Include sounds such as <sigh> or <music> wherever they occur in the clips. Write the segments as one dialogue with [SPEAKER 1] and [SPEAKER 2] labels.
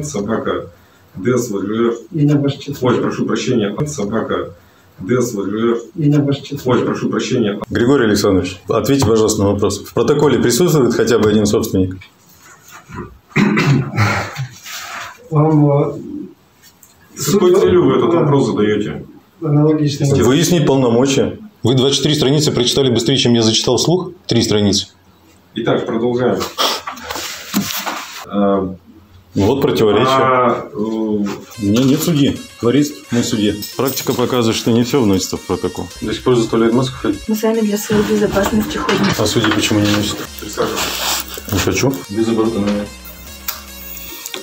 [SPEAKER 1] Собака ДС ВГР.
[SPEAKER 2] Ім'я ваше число.
[SPEAKER 1] Ой, прошу прощения. Собака ДС ВГР.
[SPEAKER 2] Ім'я ваше число.
[SPEAKER 1] Ой, прошу прощения.
[SPEAKER 3] Григорий Александрович, ответьте, пожалуйста, на вопрос. В протоколе присутствует хотя бы один собственник? <coughs>
[SPEAKER 2] Вам е,
[SPEAKER 1] С какой целью вы этот вопрос задаете?
[SPEAKER 2] аналогічний вопрос.
[SPEAKER 3] Выяснить полномочия. Вы 24 страницы прочитали быстрее, чем я зачитал вслух? Три страницы.
[SPEAKER 1] Итак, продолжаем. а,
[SPEAKER 3] Вот противоречие.
[SPEAKER 1] а,
[SPEAKER 3] У меня нет судьи. Флорист, мы судья. Практика показывает, что не все вносится в протокол. До сих пор заставляет маску ходить.
[SPEAKER 4] Мы сами для своей безопасности ходим.
[SPEAKER 3] А судьи почему не носят?
[SPEAKER 1] присаживайтесь.
[SPEAKER 3] Не хочу.
[SPEAKER 1] Без оборудования.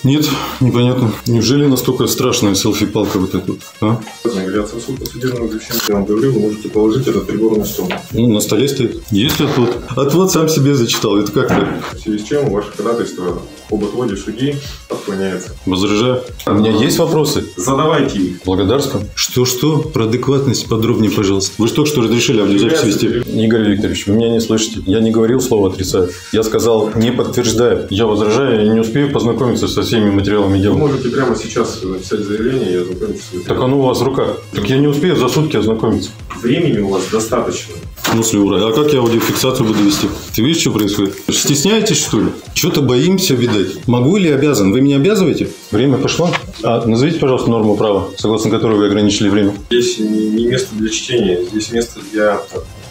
[SPEAKER 3] Нет, непонятно. Неужели настолько страшная селфи-палка вот эта вот? А?
[SPEAKER 1] Говорят, суд по судебному заключению. Я вам говорю, вы можете положить этот прибор на стол.
[SPEAKER 3] Ну, на столе стоит. Есть отвод. Отвод сам себе зачитал. Это как так?
[SPEAKER 1] В связи с чем ваше ходатайство об отводе судьи отклоняется.
[SPEAKER 3] Возражаю. У меня есть вопросы?
[SPEAKER 1] Задавайте их.
[SPEAKER 3] Благодарствую. Что-что? Про адекватность подробнее, пожалуйста. Вы же только что разрешили аудиозапись вести. Игорь Викторович, вы меня не слышите. Я не говорил слово отрицаю. Я сказал не подтверждаю. Я возражаю, я не успею познакомиться со всеми материалами
[SPEAKER 1] Вы
[SPEAKER 3] дела.
[SPEAKER 1] можете прямо сейчас написать заявление и ознакомиться
[SPEAKER 3] Так оно у вас в руках. Так я не успею за сутки ознакомиться.
[SPEAKER 1] Времени у вас достаточно.
[SPEAKER 3] Ну, ура. А как я аудиофиксацию буду вести? Ты видишь, что происходит? Стесняетесь, что ли? Что-то боимся, видать. Могу или обязан? Вы меня обязываете? Время пошло. А назовите, пожалуйста, норму права, согласно которой вы ограничили время.
[SPEAKER 1] Здесь не место для чтения, здесь место для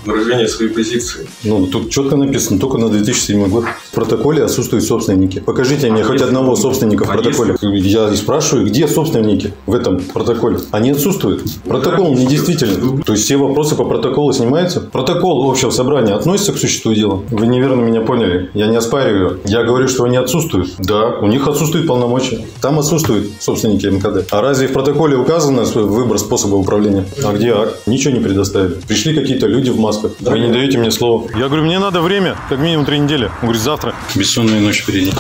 [SPEAKER 1] выражения своей позиции.
[SPEAKER 3] Ну, тут четко написано, только на 2007 год. В протоколе отсутствуют собственники. Покажите мне
[SPEAKER 1] А
[SPEAKER 3] хоть одного собственника в
[SPEAKER 1] а
[SPEAKER 3] протоколе. Я и спрашиваю, где собственники в этом протоколе? Они отсутствуют. Протокол недействителен. То есть все вопросы по протоколу снимаются? Протокол общего собрания относится к существу дела? Вы неверно меня поняли. Я не оспариваю. Я говорю, что они отсутствуют. Да, у них отсутствуют полномочия. Там отсутствуют собственники МКД. А разве в протоколе указано свой выбор способа управления? А где акт? Ничего не предоставили. Пришли какие-то люди в масках. Вы не даете мне слово. Я говорю, мне надо время, как минимум три недели. Он говорит, завтра. Бессонная ночь впереди.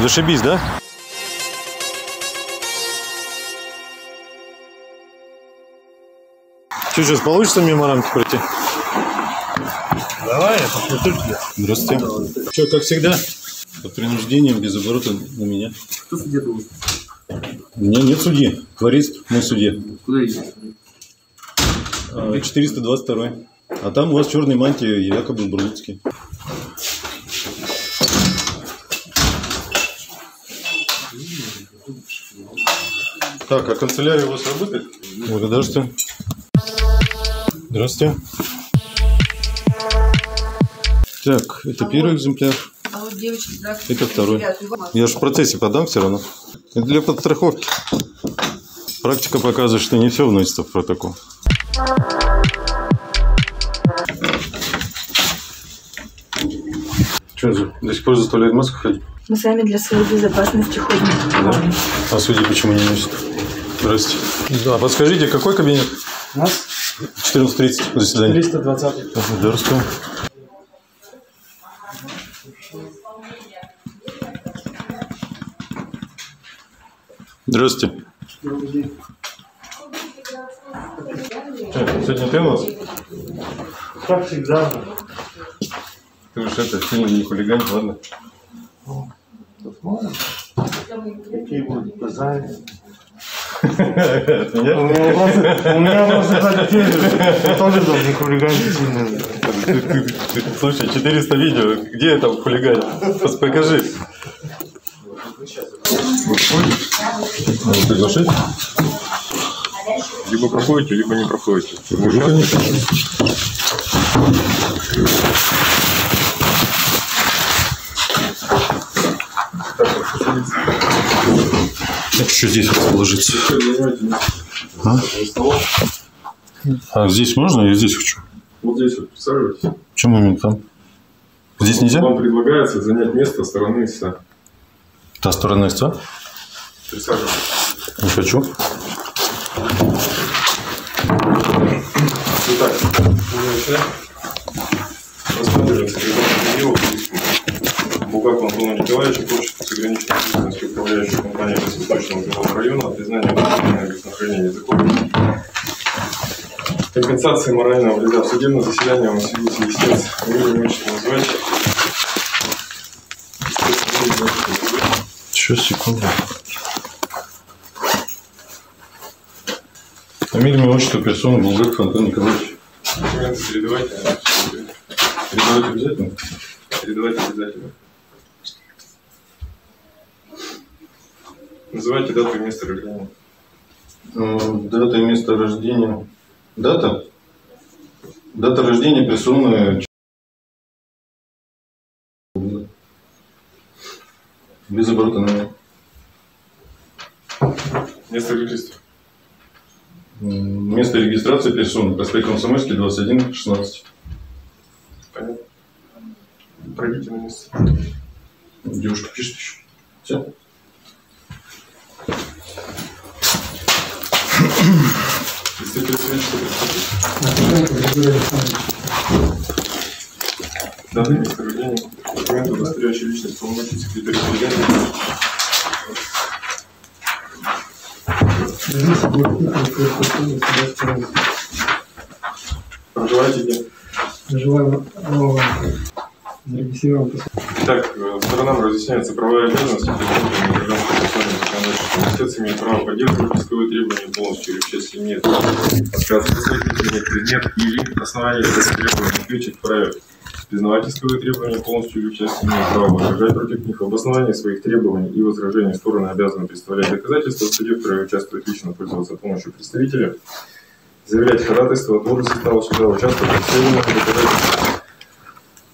[SPEAKER 3] Зашибись, да? Что, сейчас получится мимо рамки пройти?
[SPEAKER 2] Давай, я посмотрю тебе.
[SPEAKER 3] Здравствуйте. Что, как всегда? Под принуждением, без оборота на меня.
[SPEAKER 2] Кто судья был?
[SPEAKER 3] У меня нет судьи. Флорист, мой судья.
[SPEAKER 2] Куда идешь?
[SPEAKER 3] А, 422. А там у вас черной мантии якобы Бруцкий. Так, а канцелярия у вас работает? Благодарствую. Здравствуйте. Так, это первый экземпляр.
[SPEAKER 4] А вот девочки, здравствуйте.
[SPEAKER 3] Это второй. Я же в процессе подам все равно. Это для подстраховки. Практика показывает, что не все вносится в протокол. До сих пор заставляет маску ходить?
[SPEAKER 4] Мы сами для своей безопасности ходим.
[SPEAKER 3] Да. А судьи почему не носят? Здрасте. Да, подскажите, какой кабинет?
[SPEAKER 2] У нас
[SPEAKER 3] 14.30 заседание.
[SPEAKER 2] 320.
[SPEAKER 3] Благодарствую. Здравствуйте. Что, сегодня ты у нас?
[SPEAKER 2] Как всегда.
[SPEAKER 3] Ты уж это сильно не хулигань, ладно?
[SPEAKER 2] Какие будут?
[SPEAKER 3] От
[SPEAKER 2] У
[SPEAKER 3] меня?
[SPEAKER 2] у просто так Я тоже должен хулиганить сильно.
[SPEAKER 3] Слушай, 400 видео, где я там хулигань? Пос- Покажи. Надо приглашать?
[SPEAKER 1] Либо проходите, либо не проходите.
[SPEAKER 3] Ну, конечно. Так, что здесь вот ложится? А? А здесь можно? Я здесь хочу.
[SPEAKER 1] Вот здесь вот присаживайтесь.
[SPEAKER 3] Почему именно там? Здесь нельзя?
[SPEAKER 1] Вам предлагается занять место стороны ИСа.
[SPEAKER 3] Та сторона истца?
[SPEAKER 1] Присаживайтесь.
[SPEAKER 3] Не хочу.
[SPEAKER 1] Итак, Булгаков Антона Николаевича, почерк с ограниченной ответственностью управляющей компании Восточного Белого района признание признания относительного леснохранения языков. Компенсации морального вреда в судебном заседании он сидит естец Юрий Ильич назвать.
[SPEAKER 3] Сейчас, секунду. Фамилия, имя, отчество, персона, Булгаков Антон Николаевич.
[SPEAKER 1] Передавайте.
[SPEAKER 3] Передавайте обязательно?
[SPEAKER 1] Передавайте обязательно. Называйте дату и место рождения.
[SPEAKER 3] Э, Дата и место рождения. Дата? Дата рождения персоны. Без оборота номера.
[SPEAKER 1] Место жительства.
[SPEAKER 3] Место регистрации персоны. Проспект Комсомольский, 21, 16.
[SPEAKER 1] Понятно. Пройдите на место.
[SPEAKER 3] Девушка пишет еще. Все?
[SPEAKER 1] Место рождения. Документы, удостоверяющие личность полномочий секретаря президента. Проживаете где?
[SPEAKER 2] Желаю зарегистрирован.
[SPEAKER 1] Итак, э, сторонам разъясняется права и обязанности Истец имеет право поддерживать исковые требования полностью или в части имеет отказываться соответствовать предмет или основание требования ответчик вправе признавать исковые требования полностью или в части имеет право возражать против них? В обосновании своих требований и возражений стороны обязаны представлять доказательства в суде, вправе участвовать лично, пользоваться помощью представителя, заявлять ходатайство, отводы состава суда, участвовать в исследованиях доказательств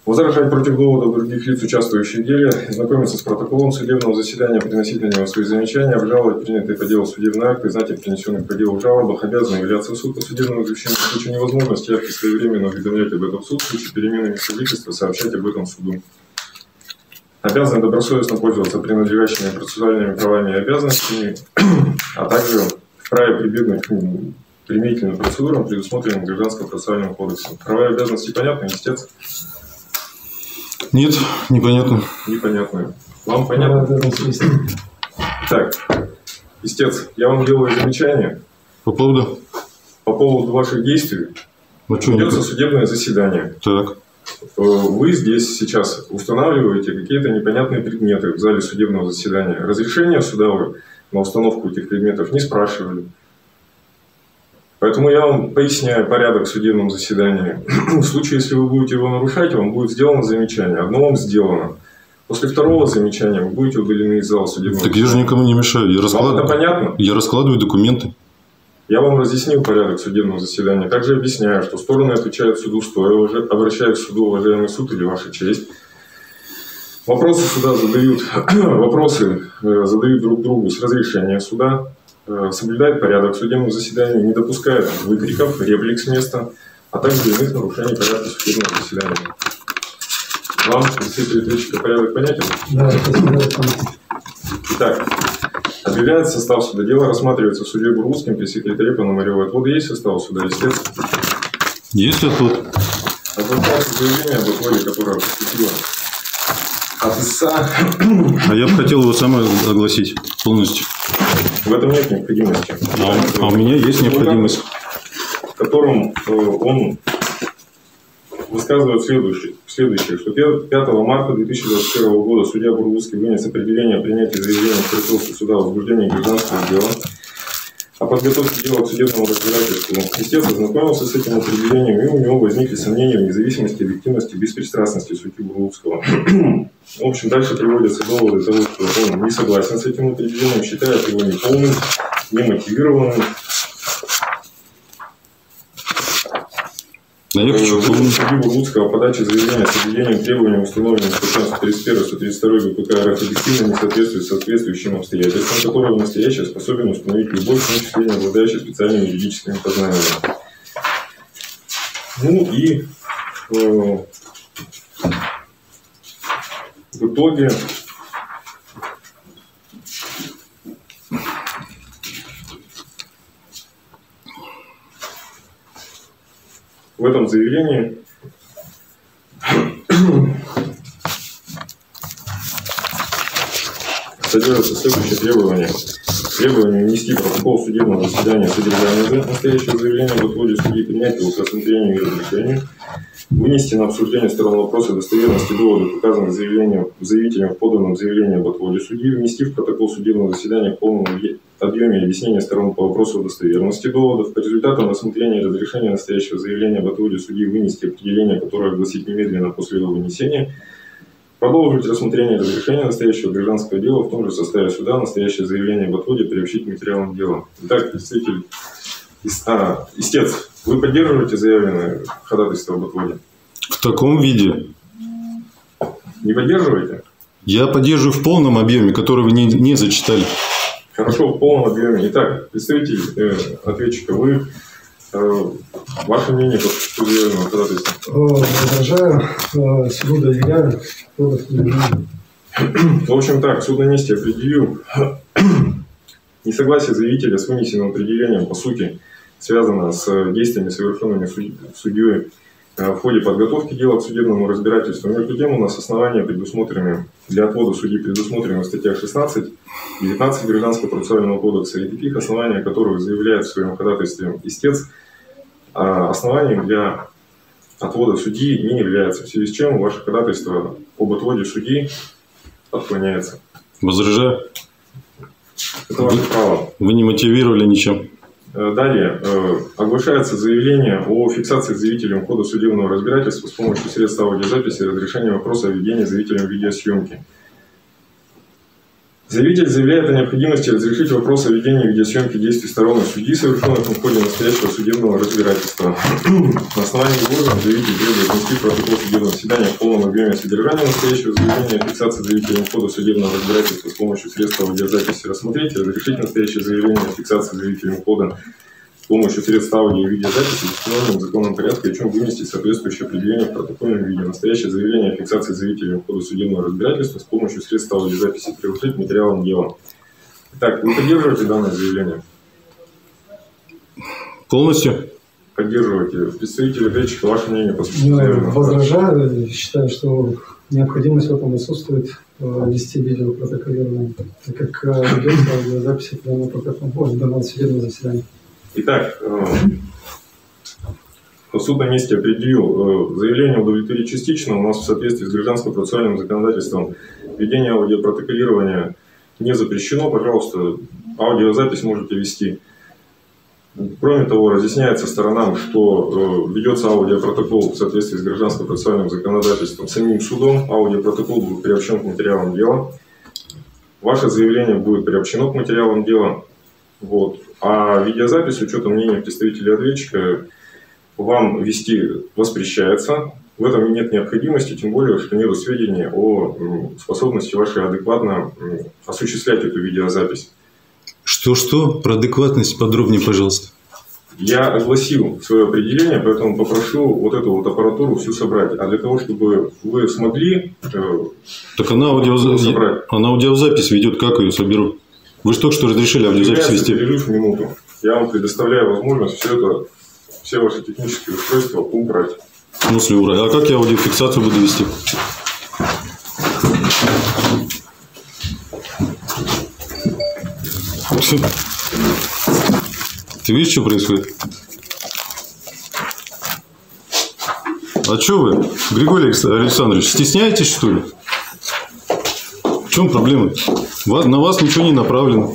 [SPEAKER 1] Возражать против доводов других лиц, участвующих в деле, знакомиться с протоколом судебного заседания, приносить на него свои замечания, обжаловать принятые по делу судебные акты, знать о принесенных по делу жалобах, обязаны являться в суд по судебному заключению. В случае невозможности явки своевременно уведомлять об этом суд, в случае перемены места жительства сообщать об этом суду. Обязаны добросовестно пользоваться принадлежащими процессуальными правами и обязанностями, а также вправе прибегнуть к примирительным процедурам, предусмотренным Гражданским процессуальным кодексом. Права и обязанности понятны, истец?
[SPEAKER 3] Нет, непонятно.
[SPEAKER 1] Непонятно. Вам понятно? Так, истец, я вам делаю замечание
[SPEAKER 3] По поводу?
[SPEAKER 1] по поводу ваших действий.
[SPEAKER 3] Ну что,
[SPEAKER 1] Ведется
[SPEAKER 3] не...
[SPEAKER 1] судебное заседание.
[SPEAKER 3] Так.
[SPEAKER 1] Э, Вы здесь сейчас устанавливаете какие-то непонятные предметы в зале судебного заседания. Разрешение суда вы на установку этих предметов не спрашивали. Поэтому я вам поясняю порядок в судебном заседании. <clears throat> В случае, если вы будете его нарушать, вам будет сделано замечание. Одно вам сделано. После второго замечания вы будете удалены из зала судебного
[SPEAKER 3] Так я же никому не мешаю. Я,
[SPEAKER 1] Вам это
[SPEAKER 3] расклад...
[SPEAKER 1] понятно?
[SPEAKER 3] я раскладываю документы.
[SPEAKER 1] Я вам разъяснил порядок судебного заседания. Также объясняю, что стороны отвечают суду стоя, обращаясь к суду, уважаемый суд или ваша честь. Вопросы суда задают, <clears throat> вопросы э, задают друг другу с разрешения суда, соблюдает порядок судебного заседания, не допускает выкриков, реплик с места, а также иных нарушений порядка судебного заседания. Вам, представитель ответчика, порядок понятен?
[SPEAKER 2] Да, спасибо.
[SPEAKER 1] Итак, объявляется состав суда. Дело рассматривается в суде Бургутским при секретаре Пономаревой. Отводы есть состав суда, естественно.
[SPEAKER 3] Есть отвод?
[SPEAKER 1] Озвучается заявление об отводе, которое поступило от ИСА.
[SPEAKER 3] А я бы хотел его сам огласить полностью.
[SPEAKER 1] В этом нет необходимости.
[SPEAKER 3] А, а у меня есть необходимость.
[SPEAKER 1] В котором э, он высказывает следующее, следующее, что 5 марта 2021 года судья Бургутский вынес определение о принятии заявления в производстве суда о возбуждении гражданского дела о подготовке дела к судебному разбирательству. Естественно, ознакомился с этим определением, и у него возникли сомнения в независимости, объективности, беспристрастности судьи Бургутского. В общем, дальше приводятся доводы того, что он не согласен с этим определением, считает его неполным, немотивированным,
[SPEAKER 3] А я хочу полный.
[SPEAKER 1] Судьи Бургутского о подаче заявления с определением требований, установленных статьям 131-132 ГПК РФ, объективно не соответствует соответствующим обстоятельствам, которого настоящее способен установить любой, в том числе не обладающий специальными юридическими познаниями. Ну и э, в итоге в этом заявлении содержатся следующие требования. Требование внести протокол судебного заседания содержания настоящего заявления в отводе судьи, принять его к рассмотрению и разрешению, вынести на обсуждение сторон вопроса достоверности доводов, указанных заявлением, заявителем в поданном заявлении об отводе судьи, внести в протокол судебного заседания в полном, объеме объяснения сторон по вопросу достоверности доводов. По результатам рассмотрения разрешения настоящего заявления об отводе судьи вынести определение, которое огласить немедленно после его вынесения, продолжить рассмотрение разрешения настоящего гражданского дела в том же составе суда, настоящее заявление об отводе приобщить к материалам дела. Итак, представитель а, истец, вы поддерживаете заявленное ходатайство об отводе?
[SPEAKER 3] В таком виде.
[SPEAKER 1] Не поддерживаете?
[SPEAKER 3] Я поддерживаю в полном объеме, который вы не, не зачитали.
[SPEAKER 1] Хорошо, в полном объеме. Итак, представитель э, ответчика, вы э, ваше мнение по существу заявленного ходатайства?
[SPEAKER 5] Возражаю, э, не имею.
[SPEAKER 1] В общем так, суд на месте определил <clears throat> несогласие заявителя с вынесенным определением, по сути, связано с действиями, совершенными суд- судьей э, в ходе подготовки дела к судебному разбирательству. Между тем, у нас основания предусмотрены для отвода судьи предусмотрены в статьях 16 19 Гражданского процессуального кодекса и таких оснований, о которых заявляет в своем ходатайстве истец, а основанием для отвода судьи не является, в связи с чем ваше ходатайство об отводе судьи отклоняется.
[SPEAKER 3] Возражаю.
[SPEAKER 1] Это ваше право.
[SPEAKER 3] Вы не мотивировали ничем.
[SPEAKER 1] Э, Далее. э, Оглашается заявление о фиксации заявителем хода судебного разбирательства с помощью средств аудиозаписи и разрешения вопроса о ведении заявителем видеосъемки. Заявитель заявляет о необходимости разрешить вопрос о ведении видеосъемки действий сторон и судьи, совершенных в ходе настоящего судебного разбирательства. На основании изложенного заявитель требует внести протокол судебного заседания в полном объеме содержания настоящего заявления фиксации заявителем хода судебного разбирательства с помощью средств аудиозаписи рассмотреть и разрешить настоящее заявление фиксации заявителем хода с помощью средств аудио и видеозаписи в установленном законном порядке, о чем вынести соответствующее определение в протокольном виде. Настоящее заявление о фиксации заявителя в ходе судебного разбирательства с помощью средств аудиозаписи приложить к материалам дела. Итак, вы поддерживаете данное заявление?
[SPEAKER 3] Полностью?
[SPEAKER 1] Поддерживаете. Представитель ответчика, ваше мнение по
[SPEAKER 5] Ну? Возражаю, и считаю, что необходимость в этом отсутствует э, вести видеопротоколирование, так как э, ведется аудиозапись данного протокола, ой, данного судебного заседания.
[SPEAKER 1] Итак, э, суд на месте определил э, заявление удовлетворить частично. У нас в соответствии с гражданским процессуальным законодательством ведение аудиопротоколирования не запрещено. Пожалуйста, аудиозапись можете вести. Кроме того, разъясняется сторонам, что э, ведется аудиопротокол в соответствии с гражданским процессуальным законодательством самим судом. Аудиопротокол будет приобщен к материалам дела. Ваше заявление будет приобщено к материалам дела. Вот. А видеозапись с учетом мнения представителя ответчика вам вести воспрещается. В этом нет необходимости, тем более, что нет сведений о способности вашей адекватно осуществлять эту видеозапись.
[SPEAKER 3] Что-что? Про адекватность подробнее, пожалуйста.
[SPEAKER 1] Я огласил свое определение, поэтому попрошу вот эту вот аппаратуру всю собрать. А для того, чтобы вы смогли э,
[SPEAKER 3] Так она, аудиоза-
[SPEAKER 1] Собрать.
[SPEAKER 3] она аудиозапись ведет, как ее соберу? Вы же только что разрешили аудиозапись вести.
[SPEAKER 1] в минуту. Я вам предоставляю возможность все это, все ваши технические устройства убрать.
[SPEAKER 3] В смысле, ура. А как я аудиофиксацию буду вести? Ты видишь, что происходит? А что вы, Григорий Александрович, стесняетесь, что ли? Чем проблема? На вас ничего не направлено.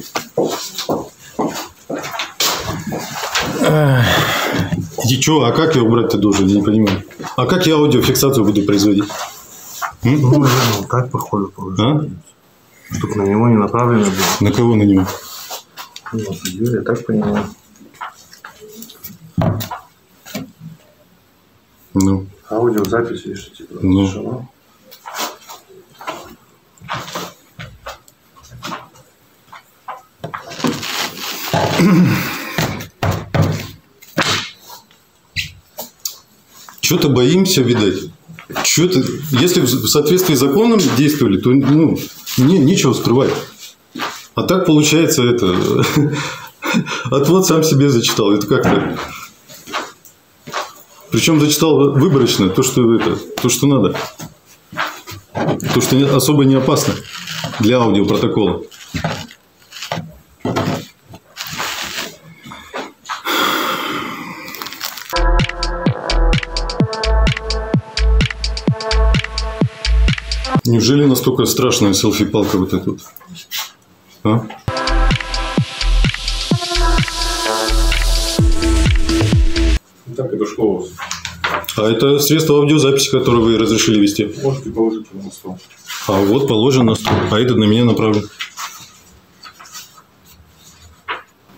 [SPEAKER 3] И что, а как я убрать-то должен, я не понимаю. А как я аудиофиксацию буду производить?
[SPEAKER 2] Ну, наверное, вот так походу получается.
[SPEAKER 3] А?
[SPEAKER 2] Чтобы на него не направлено было.
[SPEAKER 3] На кого на него?
[SPEAKER 2] Ну, я так понимаю.
[SPEAKER 3] Ну,
[SPEAKER 2] Аудиозапись, если типа
[SPEAKER 3] Ну.
[SPEAKER 2] разрешено.
[SPEAKER 3] Что-то боимся, видать. Что-то, если в соответствии с законом действовали, то ну, не, нечего скрывать. А так получается это... <laughs> Отвод сам себе зачитал. Это как то Причем зачитал выборочно то, что это, то, что надо. То, что особо не опасно для аудиопротокола. Неужели настолько страшная селфи-палка вот эта вот? А?
[SPEAKER 1] Ну, так, это школа.
[SPEAKER 3] А это средство аудиозаписи, которое вы разрешили вести?
[SPEAKER 1] Можете положить его на стол.
[SPEAKER 3] А вот положен на стол, а этот на меня направлен.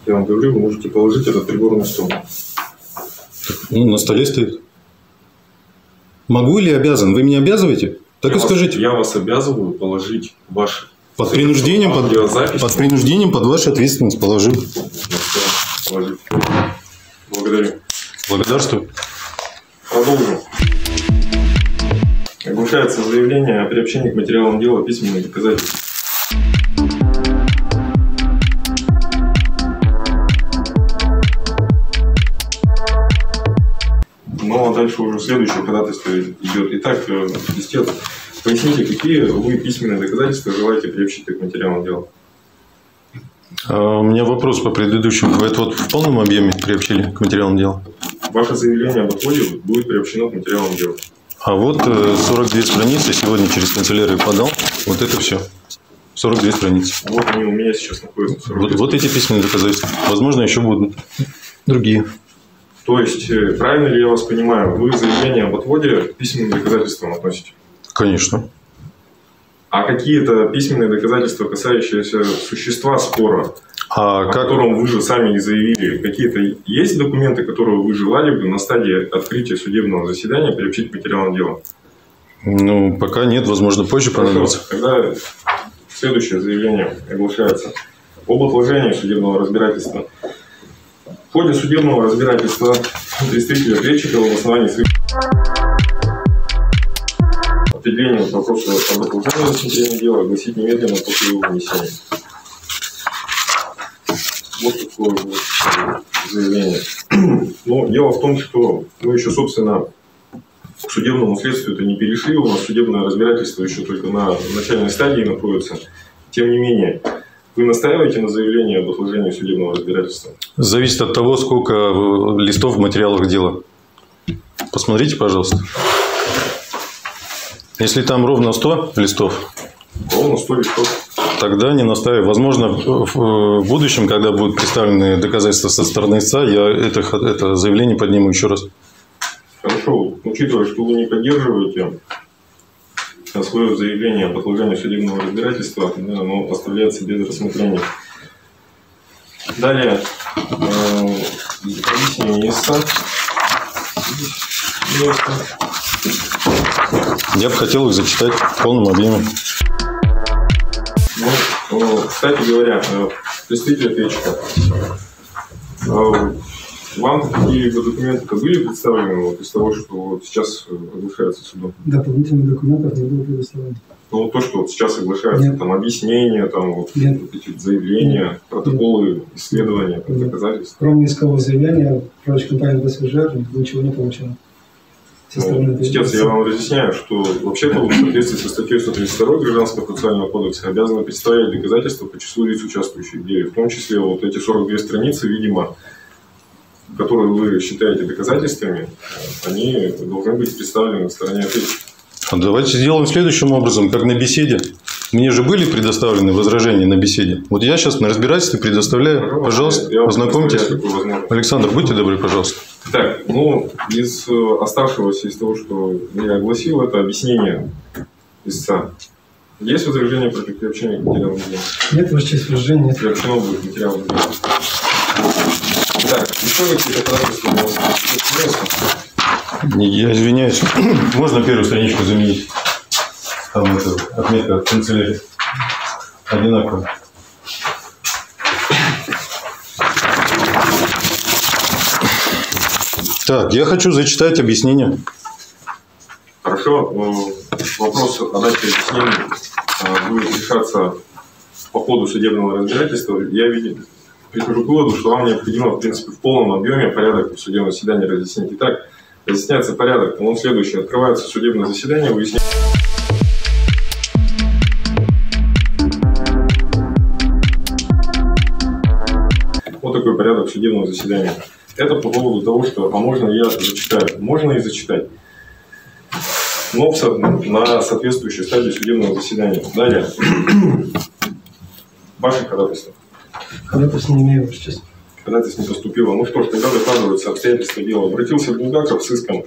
[SPEAKER 1] Я вам говорю, вы можете положить этот прибор на стол.
[SPEAKER 3] Так, ну, на столе стоит. Могу или обязан? Вы меня обязываете? Так
[SPEAKER 1] я
[SPEAKER 3] и
[SPEAKER 1] вас-
[SPEAKER 3] скажите.
[SPEAKER 1] я вас обязываю положить ваши
[SPEAKER 3] Под принуждением, под, под принуждением, под вашу ответственность положил.
[SPEAKER 1] Благодарю.
[SPEAKER 3] Благодарствую.
[SPEAKER 1] Продолжим. Оглашается заявление о приобщении к материалам дела письменных доказательств. Ну, а дальше уже следующее ходатайство идет. Итак, э, истец, поясните, какие вы письменные доказательства желаете приобщить к материалам дела?
[SPEAKER 3] А у меня вопрос по предыдущему. Вы это вот в полном объеме приобщили к материалам дела?
[SPEAKER 1] Ваше заявление об отводе будет приобщено к материалам дела.
[SPEAKER 3] А вот э, 42 страницы сегодня через канцелярию подал. Вот это все. 42 страницы.
[SPEAKER 1] Вот они у меня сейчас находятся.
[SPEAKER 3] Вот, вот эти письменные доказательства. Возможно, еще будут другие.
[SPEAKER 1] То есть, э, правильно ли я вас понимаю, вы заявление об отводе к письменным доказательствам относите?
[SPEAKER 3] Конечно.
[SPEAKER 1] А какие-то письменные доказательства, касающиеся существа спора,
[SPEAKER 3] А
[SPEAKER 1] о
[SPEAKER 3] как,
[SPEAKER 1] котором вы же сами и заявили, какие-то есть документы, которые вы желали бы на стадии открытия судебного заседания приобщить к материалам дела?
[SPEAKER 3] ну, пока нет, возможно, позже понадобится.
[SPEAKER 1] Хорошо. Тогда следующее заявление оглашается. Об отложении судебного разбирательства. В ходе судебного разбирательства представитель ответчика в основании своих определения вопроса об отложении рассмотрения дела огласить немедленно после его вынесения. Вот такое заявление. <clears throat> Но дело в том, что мы еще, собственно, к судебному следствию это не перешли, у нас судебное разбирательство еще только на начальной стадии находится. Тем не менее, вы настаиваете на заявлении об отложении судебного разбирательства?
[SPEAKER 3] Зависит от того, сколько листов в материалах дела. Посмотрите, пожалуйста. Если там ровно 100 листов,
[SPEAKER 1] Ровно 100 листов.
[SPEAKER 3] тогда не настаиваю. Возможно, в будущем, когда будут представлены доказательства со стороны истца, я это, это заявление подниму еще раз.
[SPEAKER 1] Хорошо, учитывая, что вы не поддерживаете свое заявление об отложении судебного разбирательства, оно оставляется без рассмотрения. Далее, э, объяснение истца. Истца.
[SPEAKER 3] Я бы хотел их зачитать в полном объеме.
[SPEAKER 1] Ну, э, кстати говоря, э, представитель ответчика, э, вам какие-либо документы были представлены вот из того, что вот сейчас оглашается судом?
[SPEAKER 5] Дополнительных документов не было предоставлено.
[SPEAKER 1] Ну, вот то, что вот сейчас оглашается,
[SPEAKER 5] Нет.
[SPEAKER 1] там объяснения, там вот,
[SPEAKER 5] Нет.
[SPEAKER 1] вот эти заявления, протоколы, исследования, там,
[SPEAKER 5] Нет.
[SPEAKER 1] доказательства.
[SPEAKER 5] Кроме искового заявления, прочь компания ДСВЖ ничего не получила.
[SPEAKER 1] Ну, Истец, я вам разъясняю, что вообще-то в соответствии со статьей 132 Гражданского процессуального кодекса обязаны представлять доказательства по числу лиц, участвующих в деле. В том числе вот эти 42 страницы, видимо, которые вы считаете доказательствами, они должны быть представлены на стороне ответчика.
[SPEAKER 3] А Давайте сделаем следующим образом, как на беседе. Мне же были предоставлены возражения на беседе. Вот я сейчас на разбирательстве предоставляю. Пожалуйста,
[SPEAKER 1] я вам
[SPEAKER 3] ознакомьтесь.
[SPEAKER 1] предоставляю такую возможность.
[SPEAKER 3] Александр, будьте добры, пожалуйста.
[SPEAKER 1] Так, ну, из э, оставшегося, из того, что я огласил, это объяснение истца. Есть возражения против приобщения к материалам дела?
[SPEAKER 5] Нет, Ваша честь, возражений нет.
[SPEAKER 1] Приобщено будет материалам дела. Так, еще какие-то ходатайства у вас имеются?
[SPEAKER 3] Я извиняюсь. <clears throat> Можно первую страничку заменить? Там это отметка в канцелярии. Одинаково. Так, я хочу зачитать объяснение.
[SPEAKER 1] Хорошо, э, вопрос о дате объяснений э, будет решаться по ходу судебного разбирательства. Я видел, прихожу к выводу, что вам необходимо, в принципе, в полном объеме порядок судебного заседания разъяснить. Итак, разъясняется порядок, он следующий. Открывается судебное заседание, выясняется Вот такой порядок судебного заседания. Это по поводу того, что, а можно я зачитаю? Можно и зачитать. Но на соответствующей стадии судебного заседания. Далее. <clears throat> Ваше ходатайство.
[SPEAKER 5] Ходатайств не имею, Ваша честь.
[SPEAKER 1] ходатайство не поступило. Ну что ж, тогда докладываются обстоятельства дела. Обратился Булгаков с иском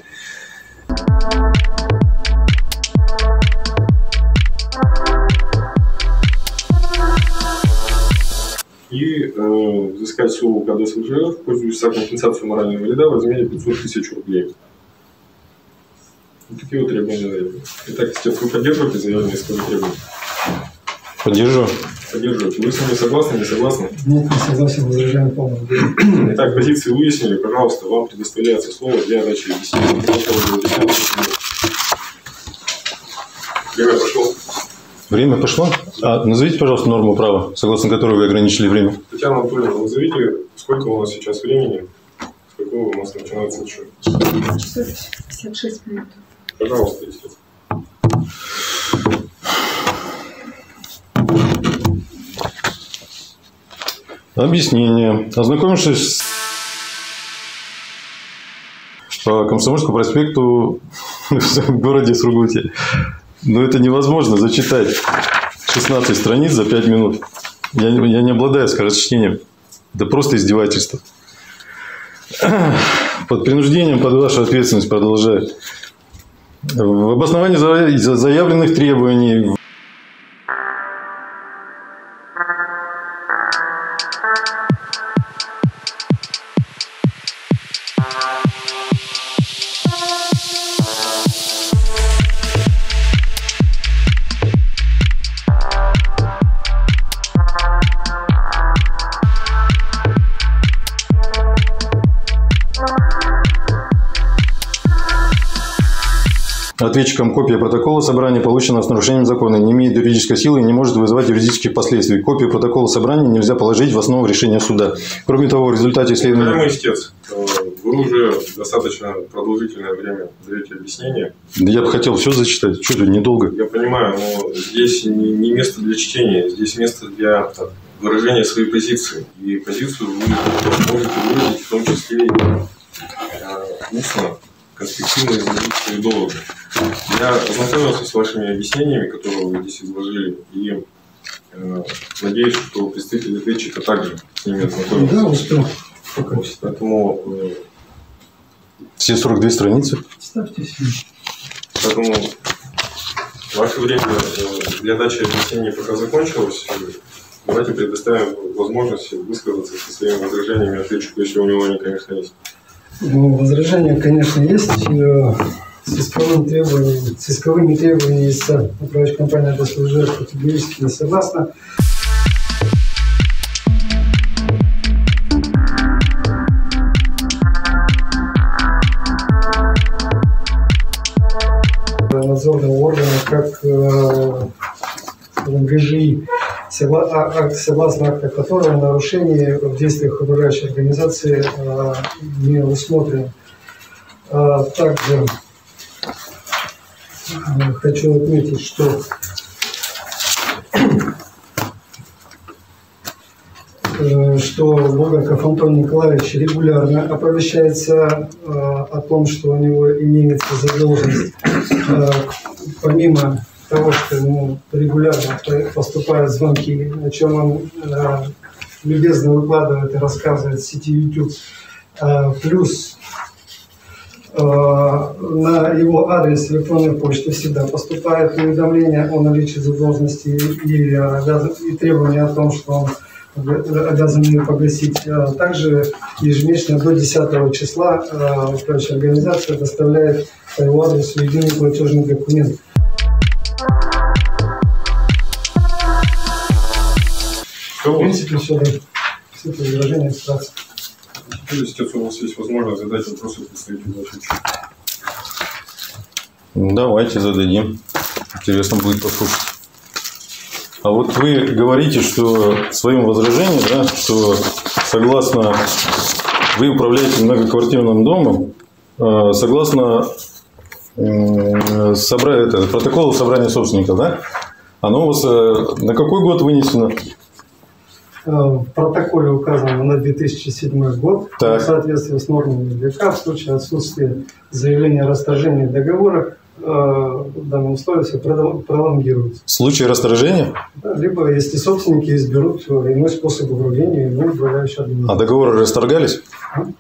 [SPEAKER 1] и э, взыскать сумму КД СЛЖФ, пользуясь за компенсацию морального вреда в размере 500 тысяч рублей. Вот такие вот требования заявлены. Итак, сейчас вы поддерживаете заявленные исковые требования?
[SPEAKER 3] Поддержу.
[SPEAKER 1] Поддерживаете. Вы с ними согласны, не согласны?
[SPEAKER 5] Нет, не согласен, возражаем полностью.
[SPEAKER 1] Итак, позиции выяснили. Пожалуйста, вам предоставляется слово для дачи объяснений. Время пошло.
[SPEAKER 3] Время пошло? А назовите, пожалуйста, норму права, согласно которой вы ограничили время.
[SPEAKER 1] Татьяна Анатольевна, назовите, сколько у нас сейчас времени, с какого у нас начинается отчет.
[SPEAKER 4] Часов 56 минут.
[SPEAKER 1] Пожалуйста, естественно.
[SPEAKER 3] Объяснение. Ознакомившись по Комсомольскому проспекту в городе Сургуте. Но это невозможно зачитать 16 страниц за 5 минут. Я, я не обладаю скорочтением. Это просто издевательство. Под принуждением, под вашу ответственность продолжаю. В обосновании за- за- заявленных требований копия протокола собрания получена с нарушением закона, не имеет юридической силы и не может вызывать юридических последствий. Копию протокола собрания нельзя положить в основу решения суда. Кроме того, в результате исследования...
[SPEAKER 1] Уважаемый истец, э, вы уже достаточно продолжительное время даете объяснение.
[SPEAKER 3] Да я бы хотел все зачитать. Что тут недолго?
[SPEAKER 1] Я понимаю, но здесь не, не место для чтения, здесь место для выражения своей позиции. И позицию вы можете выразить в том числе и э, устно, конспективно изложить свои доводы. Я ознакомился с вашими объяснениями, которые вы здесь изложили, и э, надеюсь, что представитель ответчика также с ними ознакомился.
[SPEAKER 5] Да, успел.
[SPEAKER 1] Поэтому, э,
[SPEAKER 3] Все 42 страницы?
[SPEAKER 5] Ставьте себе.
[SPEAKER 1] поэтому ваше время э, для дачи объяснений пока закончилось. Давайте предоставим возможность высказаться со своими возражениями ответчику, если у него они, конечно, есть.
[SPEAKER 5] Ну, возражения, конечно, есть. Э, С исковыми требованиями, с исковыми требованиями из управляющей компании «Дослужер» категорически не согласна. ГЖИ, а- согласно акта которого нарушение в действиях управляющей организации э, не усмотрено. А Также э, хочу отметить, что э, что Булгаков Антон Николаевич регулярно оповещается о том, что у него имеется задолженность. Помимо того, что ему регулярно поступают звонки, о чем он э, любезно выкладывает и рассказывает в сети YouTube. Э, Плюс э, на его адрес электронной почты всегда поступает уведомление о наличии задолженности и, э, обяз- и требования о том, что он обя- обязан ее погасить. А Также ежемесячно до 10 числа э, управляющая организация доставляет по его адресу единый платежный документ. В принципе, все. Все это возражения вкратце.
[SPEAKER 1] Теперь, естественно, у вас есть возможность задать вопросы представителю ответчика.
[SPEAKER 3] Давайте зададим. Интересно будет послушать. А вот вы говорите, что в своем возражении, да, что согласно вы управляете многоквартирным домом, э, согласно м, собра- это, протоколу собрания собственников, да? Оно у вас э, на какой год вынесено?
[SPEAKER 5] Э, В протоколе указано на 2007 год
[SPEAKER 3] Так.
[SPEAKER 5] в соответствии с нормами ДК в случае отсутствия заявления о расторжении договора э, данное условие всё продол- пролонгируется.
[SPEAKER 3] В случае расторжения?
[SPEAKER 5] Да, Либо, если собственники изберут э, иной способ управления, иной управляющий
[SPEAKER 3] А
[SPEAKER 5] организм.
[SPEAKER 3] договоры расторгались?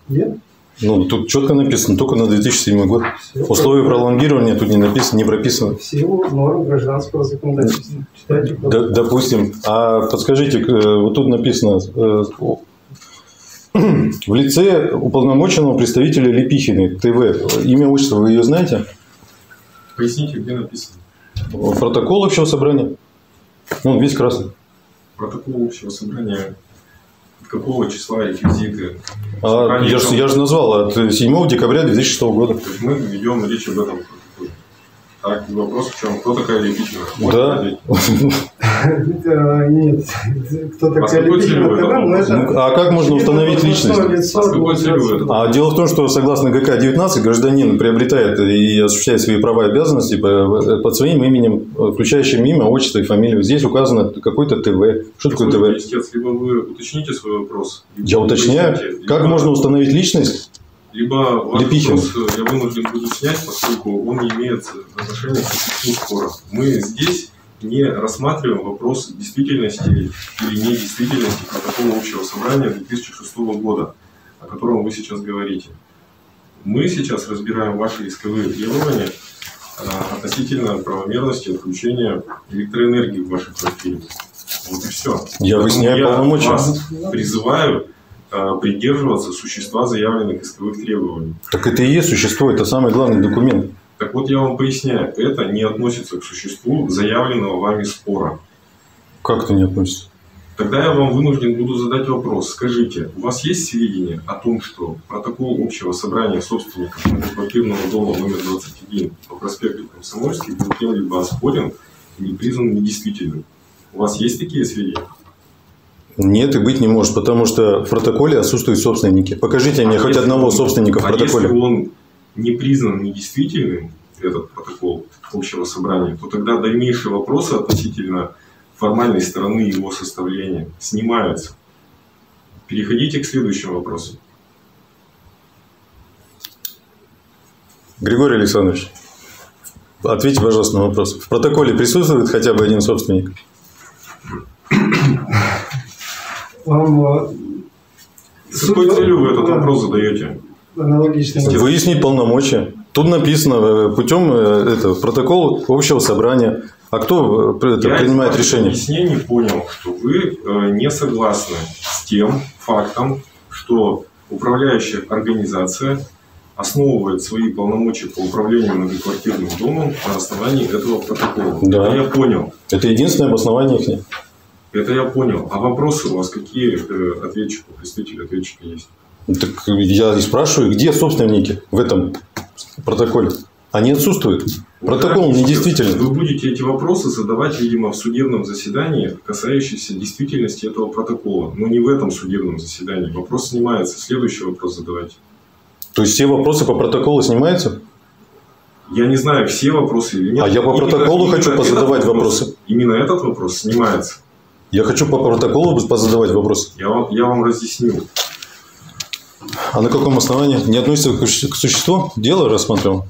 [SPEAKER 5] Нет?
[SPEAKER 3] Ну, тут четко написано, только на 2007 год.
[SPEAKER 5] Всё.
[SPEAKER 3] Условия пролонгирования тут не написано, не прописано.
[SPEAKER 5] В силу норм гражданского законодательства. Читайте
[SPEAKER 3] Д-
[SPEAKER 5] кодекс.
[SPEAKER 3] допустим. А подскажите, э, вот тут написано э, <clears throat> в лице уполномоченного представителя Лепихиной ТВ. Имя, отчество, вы ее знаете?
[SPEAKER 1] Поясните, где написано.
[SPEAKER 3] Протокол общего собрания. Ну, весь красный.
[SPEAKER 1] Протокол общего собрания. Какого числа реквизиты?
[SPEAKER 3] А, я, же, я же назвал от 7 декабря 2006 года.
[SPEAKER 1] То есть мы ведем речь об этом. Так, вопрос в чем? Кто такая? Можете
[SPEAKER 3] Да. <laughs>
[SPEAKER 5] Нет. Кто
[SPEAKER 1] А это
[SPEAKER 5] Ну,
[SPEAKER 3] Ну, а как можно установить личность?
[SPEAKER 1] А
[SPEAKER 3] дело в том, что согласно ГК-19 гражданин приобретает и осуществляет свои права и обязанности по- под своим именем, включающим имя, отчество и фамилию. Здесь указано какой-то ТВ. Что такое ТВ?
[SPEAKER 1] либо вы уточните свой вопрос.
[SPEAKER 3] Я уточняю, как можно установить личность?
[SPEAKER 1] Либо ваш
[SPEAKER 3] Лепихин.
[SPEAKER 1] вопрос э, я вынужден буду снять, поскольку он не имеет отношения к спора. Мы здесь не рассматриваем вопрос действительности или недействительности протокола общего собрания 2006 года, о котором вы сейчас говорите. Мы сейчас разбираем ваши исковые требования а, относительно правомерности отключения электроэнергии в вашей квартире. Вот и все.
[SPEAKER 3] Я выясняю полномочия.
[SPEAKER 1] вас призываю а, придерживаться существа заявленных исковых требований.
[SPEAKER 3] Так это и есть существо, это самый главный документ.
[SPEAKER 1] Так вот я вам поясняю, это не относится к существу заявленного вами спора.
[SPEAKER 3] Как это не относится?
[SPEAKER 1] Тогда я вам вынужден буду задать вопрос. Скажите, у вас есть сведения о том, что протокол общего собрания собственников многоквартирного дома номер 21 по проспекту Комсомольский был кем-либо оспорен или признан недействительным? У вас есть такие сведения?
[SPEAKER 3] Нет и быть не может, потому что в протоколе отсутствуют собственники. Покажите мне
[SPEAKER 1] А
[SPEAKER 3] хоть
[SPEAKER 1] если
[SPEAKER 3] одного
[SPEAKER 1] он-
[SPEAKER 3] собственника в
[SPEAKER 1] а
[SPEAKER 3] протоколе.
[SPEAKER 1] если он не признан недействительным, этот протокол общего собрания, то тогда дальнейшие вопросы относительно формальной стороны его составления снимаются. Переходите к следующему вопросу.
[SPEAKER 3] Григорий Александрович, ответьте, пожалуйста, на вопрос. В протоколе присутствует хотя бы один собственник?
[SPEAKER 5] Вам э,
[SPEAKER 1] С какой целью вы этот вопрос задаете?
[SPEAKER 5] Аналогичный вопрос.
[SPEAKER 3] Выяснить полномочия. Тут написано э, путем э, это, протокол общего собрания. А кто э, это,
[SPEAKER 1] Я
[SPEAKER 3] принимает решение?
[SPEAKER 1] объяснений понял, что вы не согласны с тем фактом, что управляющая организация основывает свои полномочия по управлению многоквартирным домом на основании этого протокола.
[SPEAKER 3] Да.
[SPEAKER 1] Это я понял.
[SPEAKER 3] Это единственное обоснование их.
[SPEAKER 1] Это я понял. А вопросы у вас какие ответчику, представитель ответчика есть?
[SPEAKER 3] Так я и спрашиваю, где собственники в этом протоколе? Они отсутствуют. Протокол
[SPEAKER 1] Вы
[SPEAKER 3] недействителен.
[SPEAKER 1] будете эти вопросы задавать, видимо, в судебном заседании, касающиеся действительности этого протокола. Но не в этом судебном заседании. Вопрос снимается. Следующий вопрос задавайте.
[SPEAKER 3] То есть все вопросы по протоколу снимаются?
[SPEAKER 1] Я не знаю, все вопросы или нет.
[SPEAKER 3] А я по
[SPEAKER 1] Именно-
[SPEAKER 3] протоколу
[SPEAKER 1] именно
[SPEAKER 3] хочу позадавать
[SPEAKER 1] вопрос-
[SPEAKER 3] вопросы.
[SPEAKER 1] Именно этот вопрос снимается.
[SPEAKER 3] Я хочу по протоколу позадавать вопросы.
[SPEAKER 1] Я вам, я вам разъяснил.
[SPEAKER 3] А на каком основании? Не относится к суще- к существу? Дело рассматривал.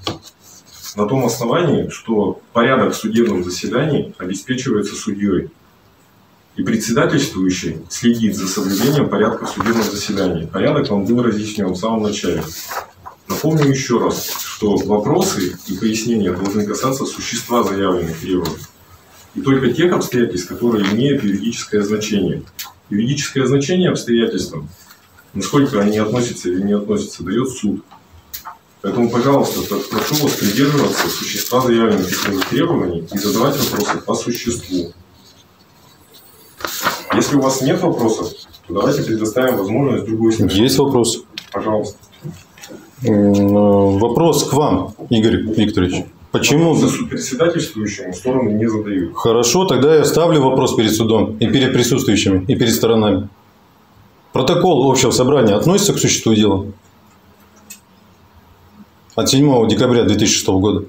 [SPEAKER 1] На том основании, что порядок в судебном заседании обеспечивается судьей. И председательствующий следит за соблюдением порядка в судебном заседании. Порядок вам был разъяснен в самом начале. Напомню еще раз, что вопросы и пояснения должны касаться существа заявленных требований. И только тех обстоятельств, которые имеют юридическое значение. Юридическое значение обстоятельствам, насколько они относятся или не относятся, дает суд. Поэтому, пожалуйста, прошу вас придерживаться существа заявленных требований и задавать вопросы по существу. Если у вас нет вопросов, то давайте предоставим возможность другой стороне.
[SPEAKER 3] Есть вопрос?
[SPEAKER 1] Пожалуйста.
[SPEAKER 3] Э, Вопрос к вам, Игорь Викторович. Почему?
[SPEAKER 1] Вопросы председательствующему стороны не задают.
[SPEAKER 3] Хорошо, тогда я ставлю вопрос перед судом и перед присутствующими, и перед сторонами. Протокол общего собрания относится к существу дела? От 7 декабря 2006 года.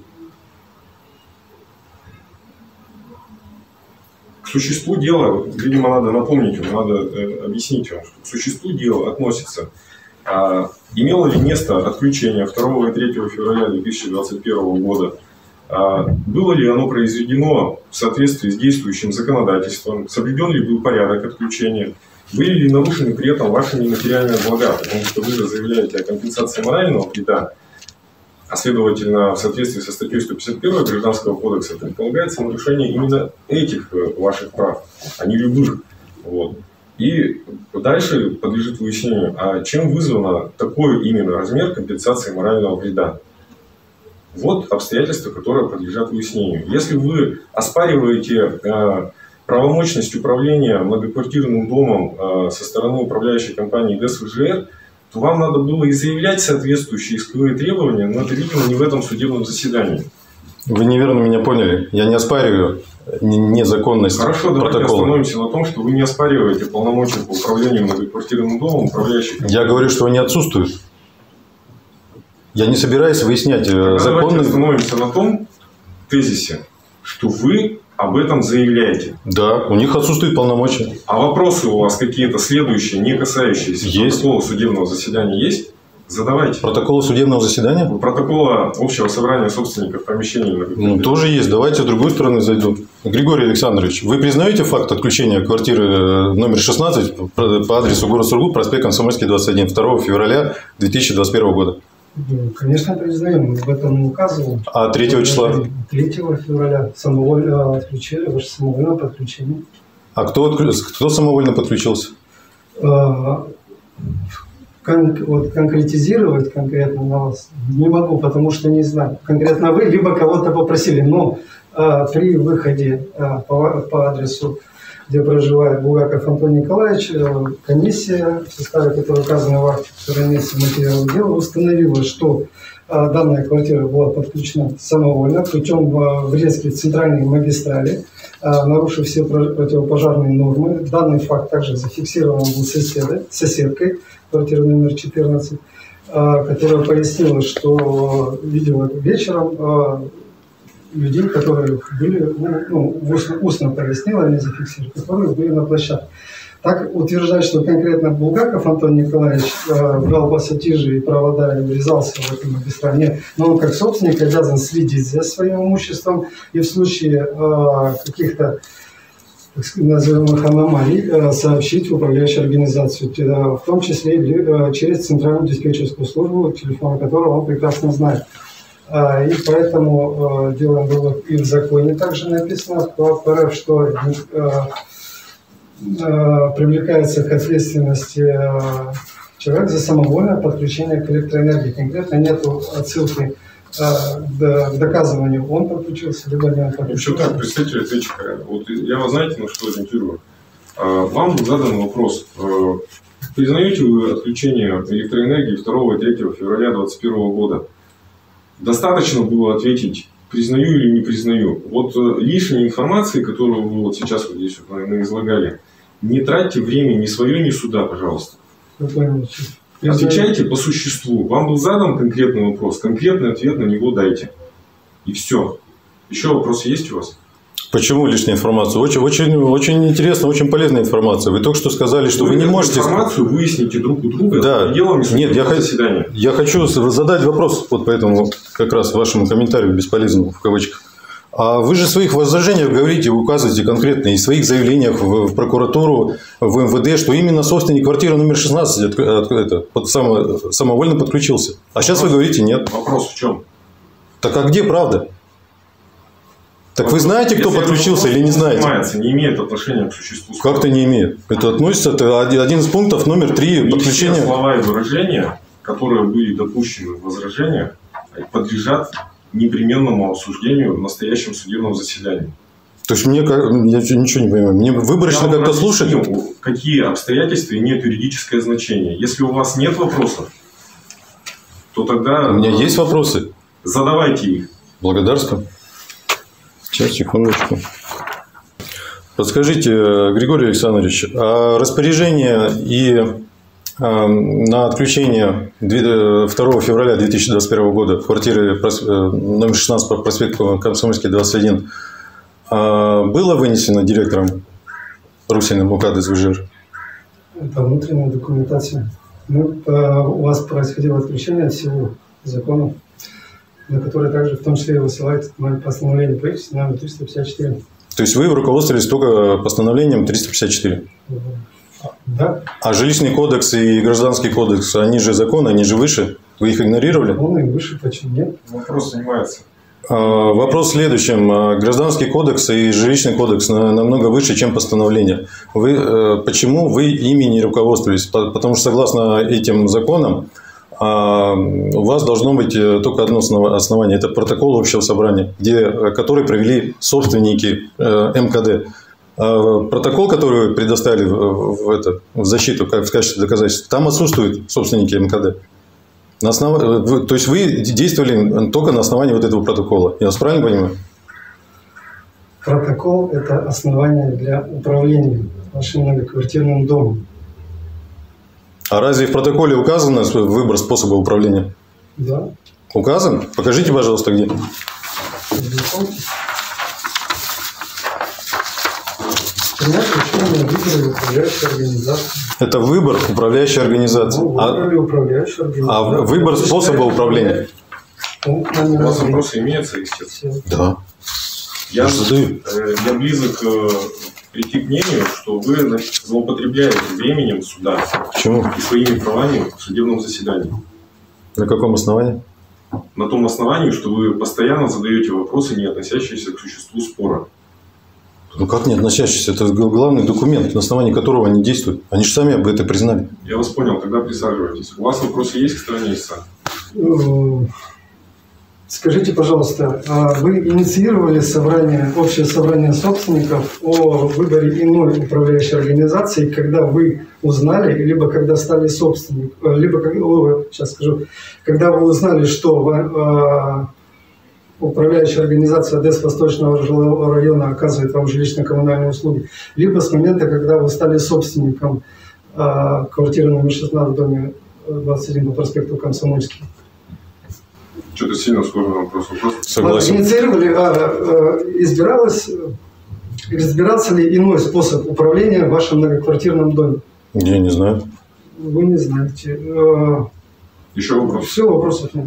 [SPEAKER 1] К существу дела, видимо, надо напомнить надо э, объяснить вам, что к существу дела относится, а, имело ли место отключение 2 и 3 февраля 2021 года А было ли оно произведено в соответствии с действующим законодательством, соблюден ли был порядок отключения, были ли нарушены при этом ваши нематериальные блага, потому что вы же заявляете о компенсации морального вреда, а следовательно, в соответствии со статьей 151 Гражданского кодекса предполагается нарушение именно этих э, ваших прав, а не любых. Вот. И дальше подлежит выяснению, а чем вызвано такой именно размер компенсации морального вреда. Вот обстоятельства, которые подлежат выяснению. Если вы оспариваете э, правомощность управления многоквартирным домом э, со стороны управляющей компании ДСВЖР, то вам надо было и заявлять соответствующие исковые требования, но это, видимо, не в этом судебном заседании.
[SPEAKER 3] Вы неверно меня поняли. Я не оспариваю незаконность
[SPEAKER 1] Хорошо, давайте
[SPEAKER 3] протокола.
[SPEAKER 1] остановимся на том, что вы не оспариваете полномочия по управлению многоквартирным домом управляющей
[SPEAKER 3] Я говорю, что они отсутствуют. Я не собираюсь выяснять э,
[SPEAKER 1] Тогда Давайте остановимся на том тезисе, что вы об этом заявляете.
[SPEAKER 3] Да, у них отсутствуют полномочия.
[SPEAKER 1] А вопросы у вас какие-то следующие, не касающиеся
[SPEAKER 3] Есть.
[SPEAKER 1] протокола судебного заседания есть? Задавайте.
[SPEAKER 3] Протоколы судебного заседания?
[SPEAKER 1] Протокола общего собрания собственников помещений
[SPEAKER 3] Ну, тоже есть. Давайте с другой стороны зайду. Григорий Александрович, вы признаете факт отключения квартиры э, номер 16 по по адресу город Сургут, проспект Комсомольский, 21, 2 февраля 2021 года?
[SPEAKER 5] Ну, Конечно, признаем, об этом указывал.
[SPEAKER 3] А 3 числа?
[SPEAKER 5] 3 февраля самовольно отключили, ваше самовольное подключение.
[SPEAKER 3] А кто, кто самовольно подключился?
[SPEAKER 5] А, кон- вот конкретизировать конкретно на вас не могу, потому что не знаю. Конкретно вы, либо кого-то попросили. Но а, при выходе а, по, по адресу, где проживает Булгаков Антон Николаевич, э, комиссия, в составе которой указано в акте, который имеется дела, установила, что а, данная квартира была подключена самовольно путем а, врезки в центральные магистрали, нарушив все про- противопожарные нормы. Данный факт также зафиксирован был соседой, соседкой квартиры номер 14, а, которая пояснила, что видела вечером людей, которые были, ну, ну, устно, устно пояснила, они зафиксировали, которые были на площадке. Так утверждать, что конкретно Булгаков Антон Николаевич э, брал пассатижи и провода и врезался в эту магистраль. Но он как собственник обязан следить за своим имуществом и в случае э, каких-то их аномалий, э, сообщить в управляющую организацию, э, в том числе э, через центральную диспетчерскую службу, телефон которого он прекрасно знает. А, И поэтому э, дело было и в законе также написано, что э, э, привлекается к ответственности человек за самовольное подключение к электроэнергии. Конкретно нет отсылки к доказыванию, он подключился, либо не он
[SPEAKER 1] В общем так,
[SPEAKER 5] подключился.
[SPEAKER 1] представитель ответчика, вот я вас знаете, на что ориентирую. А, Вам задан вопрос. Признаете вы отключение электроэнергии 2 и 3 февраля 2021 года? Достаточно было ответить, признаю или не признаю. Вот э, лишней информации, которую вы вот сейчас вот здесь вот, наверное, излагали, не тратьте время ни свое, ни суда, пожалуйста. Отвечайте по существу. Вам был задан конкретный вопрос, конкретный ответ на него дайте. И все. Еще вопросы есть у вас?
[SPEAKER 3] Почему лишняя информация? Очень, очень, очень интересная, очень полезная информация. Вы только что сказали, что вы, не
[SPEAKER 1] эту
[SPEAKER 3] можете...
[SPEAKER 1] информацию выясните друг у друга
[SPEAKER 3] Да.
[SPEAKER 1] пределами
[SPEAKER 3] Нет, я
[SPEAKER 1] заседания.
[SPEAKER 3] Я хочу задать вопрос вот по этому как раз вашему комментарию бесполезному в кавычках. А вы же в своих возражениях говорите, указываете конкретно и в своих заявлениях в, прокуратуру, в МВД, что именно собственник квартиры номер 16 от- от- это, под- само- самовольно подключился. А сейчас вы говорите нет.
[SPEAKER 1] Вопрос в чем?
[SPEAKER 3] Так а где правда? Так вы знаете, кто
[SPEAKER 1] Если
[SPEAKER 3] подключился или не знаете?
[SPEAKER 1] Занимается, не имеет отношения к существу.
[SPEAKER 3] Как-то не имеет. Это относится, это один из пунктов номер три
[SPEAKER 1] Не
[SPEAKER 3] подключения.
[SPEAKER 1] все слова и выражения, которые были допущены в возражениях, подлежат непременному обсуждению в настоящем судебном заседании.
[SPEAKER 3] То есть мне я ничего не понимаю. Мне выборочно как-то слушать.
[SPEAKER 1] Какие обстоятельства имеют юридическое значение. Если у вас нет вопросов, то тогда
[SPEAKER 3] У меня есть вопросы.
[SPEAKER 1] задавайте их.
[SPEAKER 3] Благодарствую. Сейчас, секундочку. Подскажите, Григорий Александрович, а распоряжение и э, на отключение две- э, 2 февраля 2021 года квартиры э, номер 16 по проспекту Комсомольский 21 а, было вынесено директором Русиным УК ДСВЖР?
[SPEAKER 5] Это внутренняя документация. Мы, э, у вас происходило отключение всего законов. На который также в том числе и высылается постановление правительства номер 354.
[SPEAKER 3] То есть вы руководствовались только постановлением 354?
[SPEAKER 5] Да,
[SPEAKER 3] А жилищный кодекс и гражданский кодекс, они же законы, они же выше. Вы их игнорировали?
[SPEAKER 5] и выше, почему нет?
[SPEAKER 1] Вопрос занимается.
[SPEAKER 3] А, Вопрос в следующем. А, Гражданский кодекс и жилищный кодекс на- намного выше, чем постановление. Вы, э, почему вы ими не руководствовались? По- Потому что согласно этим законам а, у вас должно быть э, только одно основа- основание. Это протокол общего собрания, где, э, который провели собственники э, МКД. А Протокол, который предоставили в, это, в защиту как в качестве доказательства, там отсутствуют собственники МКД. На основ... То есть вы действовали только на основании вот этого протокола. Я вас правильно понимаю?
[SPEAKER 5] Протокол – это основание для управления вашим многоквартирным домом.
[SPEAKER 3] А разве в протоколе указан выбор способа управления?
[SPEAKER 5] Да,
[SPEAKER 3] Указан? Покажите, пожалуйста, где. Это выбор управляющей организации.
[SPEAKER 5] Ну,
[SPEAKER 3] А,
[SPEAKER 5] выбрали управляющую
[SPEAKER 3] а выбор способа управления?
[SPEAKER 5] Пункт
[SPEAKER 1] У вас вопросы имеются, естественно.
[SPEAKER 3] Да.
[SPEAKER 1] Я,
[SPEAKER 3] Я задаю.
[SPEAKER 1] э, я близок э, прийти к мнению, что вы значит, злоупотребляете временем суда
[SPEAKER 3] Почему?
[SPEAKER 1] и своими правами в судебном заседании.
[SPEAKER 3] На каком основании?
[SPEAKER 1] На том основании, что вы постоянно задаете вопросы, не относящиеся к существу спора.
[SPEAKER 3] Ну как не относящийся? Это главный документ, на основании которого они действуют. Они же сами об этом признали.
[SPEAKER 1] Я вас понял, тогда присаживайтесь. У вас вопросы есть к стороне истца?
[SPEAKER 5] Э, Скажите, пожалуйста, а вы инициировали собрание, общее собрание собственников о выборе иной управляющей организации, когда вы узнали, либо когда стали собственником, либо как- о, сейчас скажу, когда вы узнали, что а, управляющая организация ДЭС Восточного жилого района оказывает вам жилищно-коммунальные услуги, либо с момента, когда вы стали собственником а, квартиры номер 16 в доме э, 21 по проспекту Комсомольский.
[SPEAKER 1] Что-то сильно сложный вопрос. Вопрос
[SPEAKER 3] Согласен.
[SPEAKER 5] Инициировали, а, а, избиралось, избирался ли иной способ управления в вашем многоквартирном доме?
[SPEAKER 3] Я не знаю.
[SPEAKER 5] Вы не знаете. Э,
[SPEAKER 1] Еще вопрос.
[SPEAKER 5] Все, вопросов нет.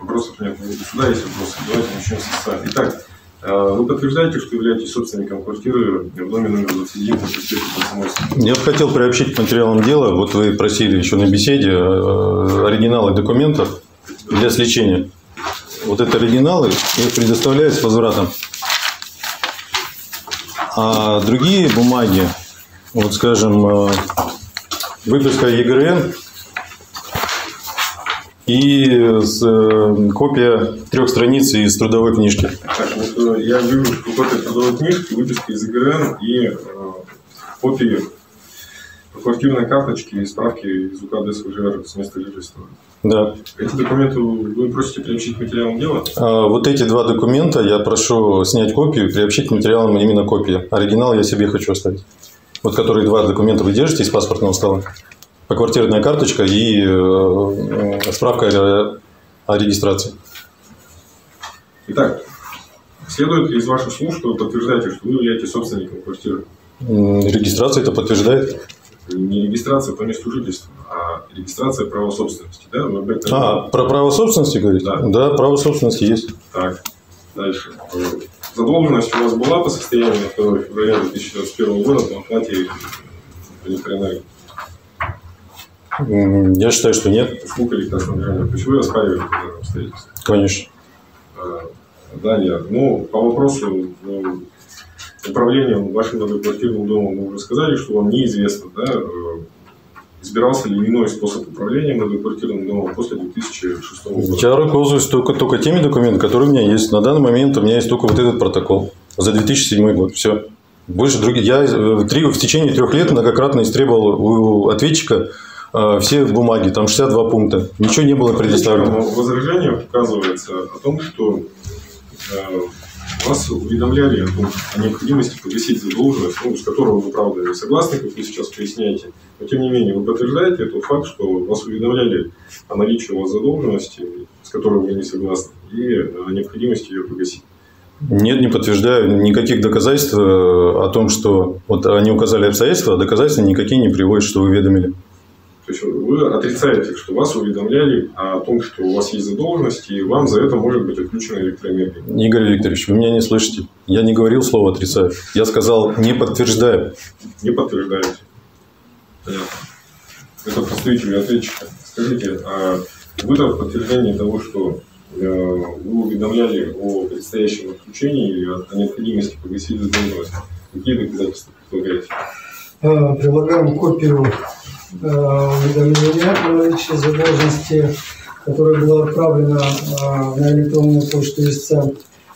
[SPEAKER 1] Вопросов нет. У суда есть вопросы. Давайте начнем с истца. Итак, э, вы подтверждаете, что являетесь собственником квартиры в доме номер 21 на проспекте Комсомольский?
[SPEAKER 3] Я бы хотел приобщить к материалам дела. Вот вы просили еще на беседе оригиналы документов для сличения. Вот это оригиналы, их предоставляют с возвратом. А другие бумаги, вот скажем, э, выписка ЕГРН и э, копия трех страниц из трудовой книжки.
[SPEAKER 1] Так, вот, э, я вижу копия трудовой книжки, выписка из ИГРН и э, копии квартирной карточки и справки из УК ДСВЖР с места жительства.
[SPEAKER 3] Да.
[SPEAKER 1] Эти документы вы просите приобщить к материалам дела?
[SPEAKER 3] А, Вот эти два документа я прошу снять копию и приобщить к материалам именно копии. Оригинал я себе хочу оставить. Вот которые два документа вы держите из паспортного стола. Поквартирная карточка и э, э, справка о, о регистрации.
[SPEAKER 1] Итак, следует из ваших слов, что вы подтверждаете, что вы являетесь собственником квартиры?
[SPEAKER 3] Регистрация это подтверждает.
[SPEAKER 1] Не регистрация по месту жительства, а регистрация права собственности. Да? Вы об этом-
[SPEAKER 3] А, про право собственности говорите?
[SPEAKER 1] Да.
[SPEAKER 3] право собственности есть.
[SPEAKER 1] Так, дальше. Задолженность у вас была по состоянию на 2 февраля 2021 года по оплате электроэнергии,
[SPEAKER 3] Я считаю, что нет,
[SPEAKER 1] услуг электроснабжения. То есть вы оспариваете это обстоятельство.
[SPEAKER 3] конечно.
[SPEAKER 1] Э, Далее, ну, по вопросу э, управления вашим многоквартирным домом мы уже сказали, что вам неизвестно, да, э, избирался ли иной способ управления многоквартирным домом после 2006 года.
[SPEAKER 3] Я руководствуюсь только, только теми документами, которые у меня есть. На данный момент у меня есть только вот этот протокол за 2007 год. Все. Больше других. Я э, три, в течение трех лет многократно истребовал у ответчика э, все бумаги, там 62 пункта. Ничего не было предоставлено.
[SPEAKER 1] В возражениях указывается о том, что вас уведомляли о, том, о необходимости погасить задолженность, ну, с которого вы, правда, согласны, как вы сейчас поясняете. Но, тем не менее, вы подтверждаете этот факт, что вас уведомляли о наличии у вас задолженности, с которой вы не согласны, и о необходимости ее погасить.
[SPEAKER 3] Нет, не подтверждаю никаких доказательств э, о том, что вот они указали обстоятельства, а доказательства никакие не приводят, что вы уведомили.
[SPEAKER 1] То есть вы отрицаете, что вас уведомляли о том, что у вас есть задолженность, и вам за это может быть отключена электроэнергия.
[SPEAKER 3] Игорь Викторович, вы меня не слышите. Я не говорил слово отрицаю. Я сказал не подтверждаю.
[SPEAKER 1] Не подтверждаете. Понятно. Это представители ответчика. Скажите, а вы-то в подтверждении того, что э, вы уведомляли о предстоящем отключении или о необходимости погасить задолженность, какие доказательства предлагаете?
[SPEAKER 5] Э, Прилагаем копию э, уведомления о наличии задолженности, которая была отправлена э, на электронную почту истца.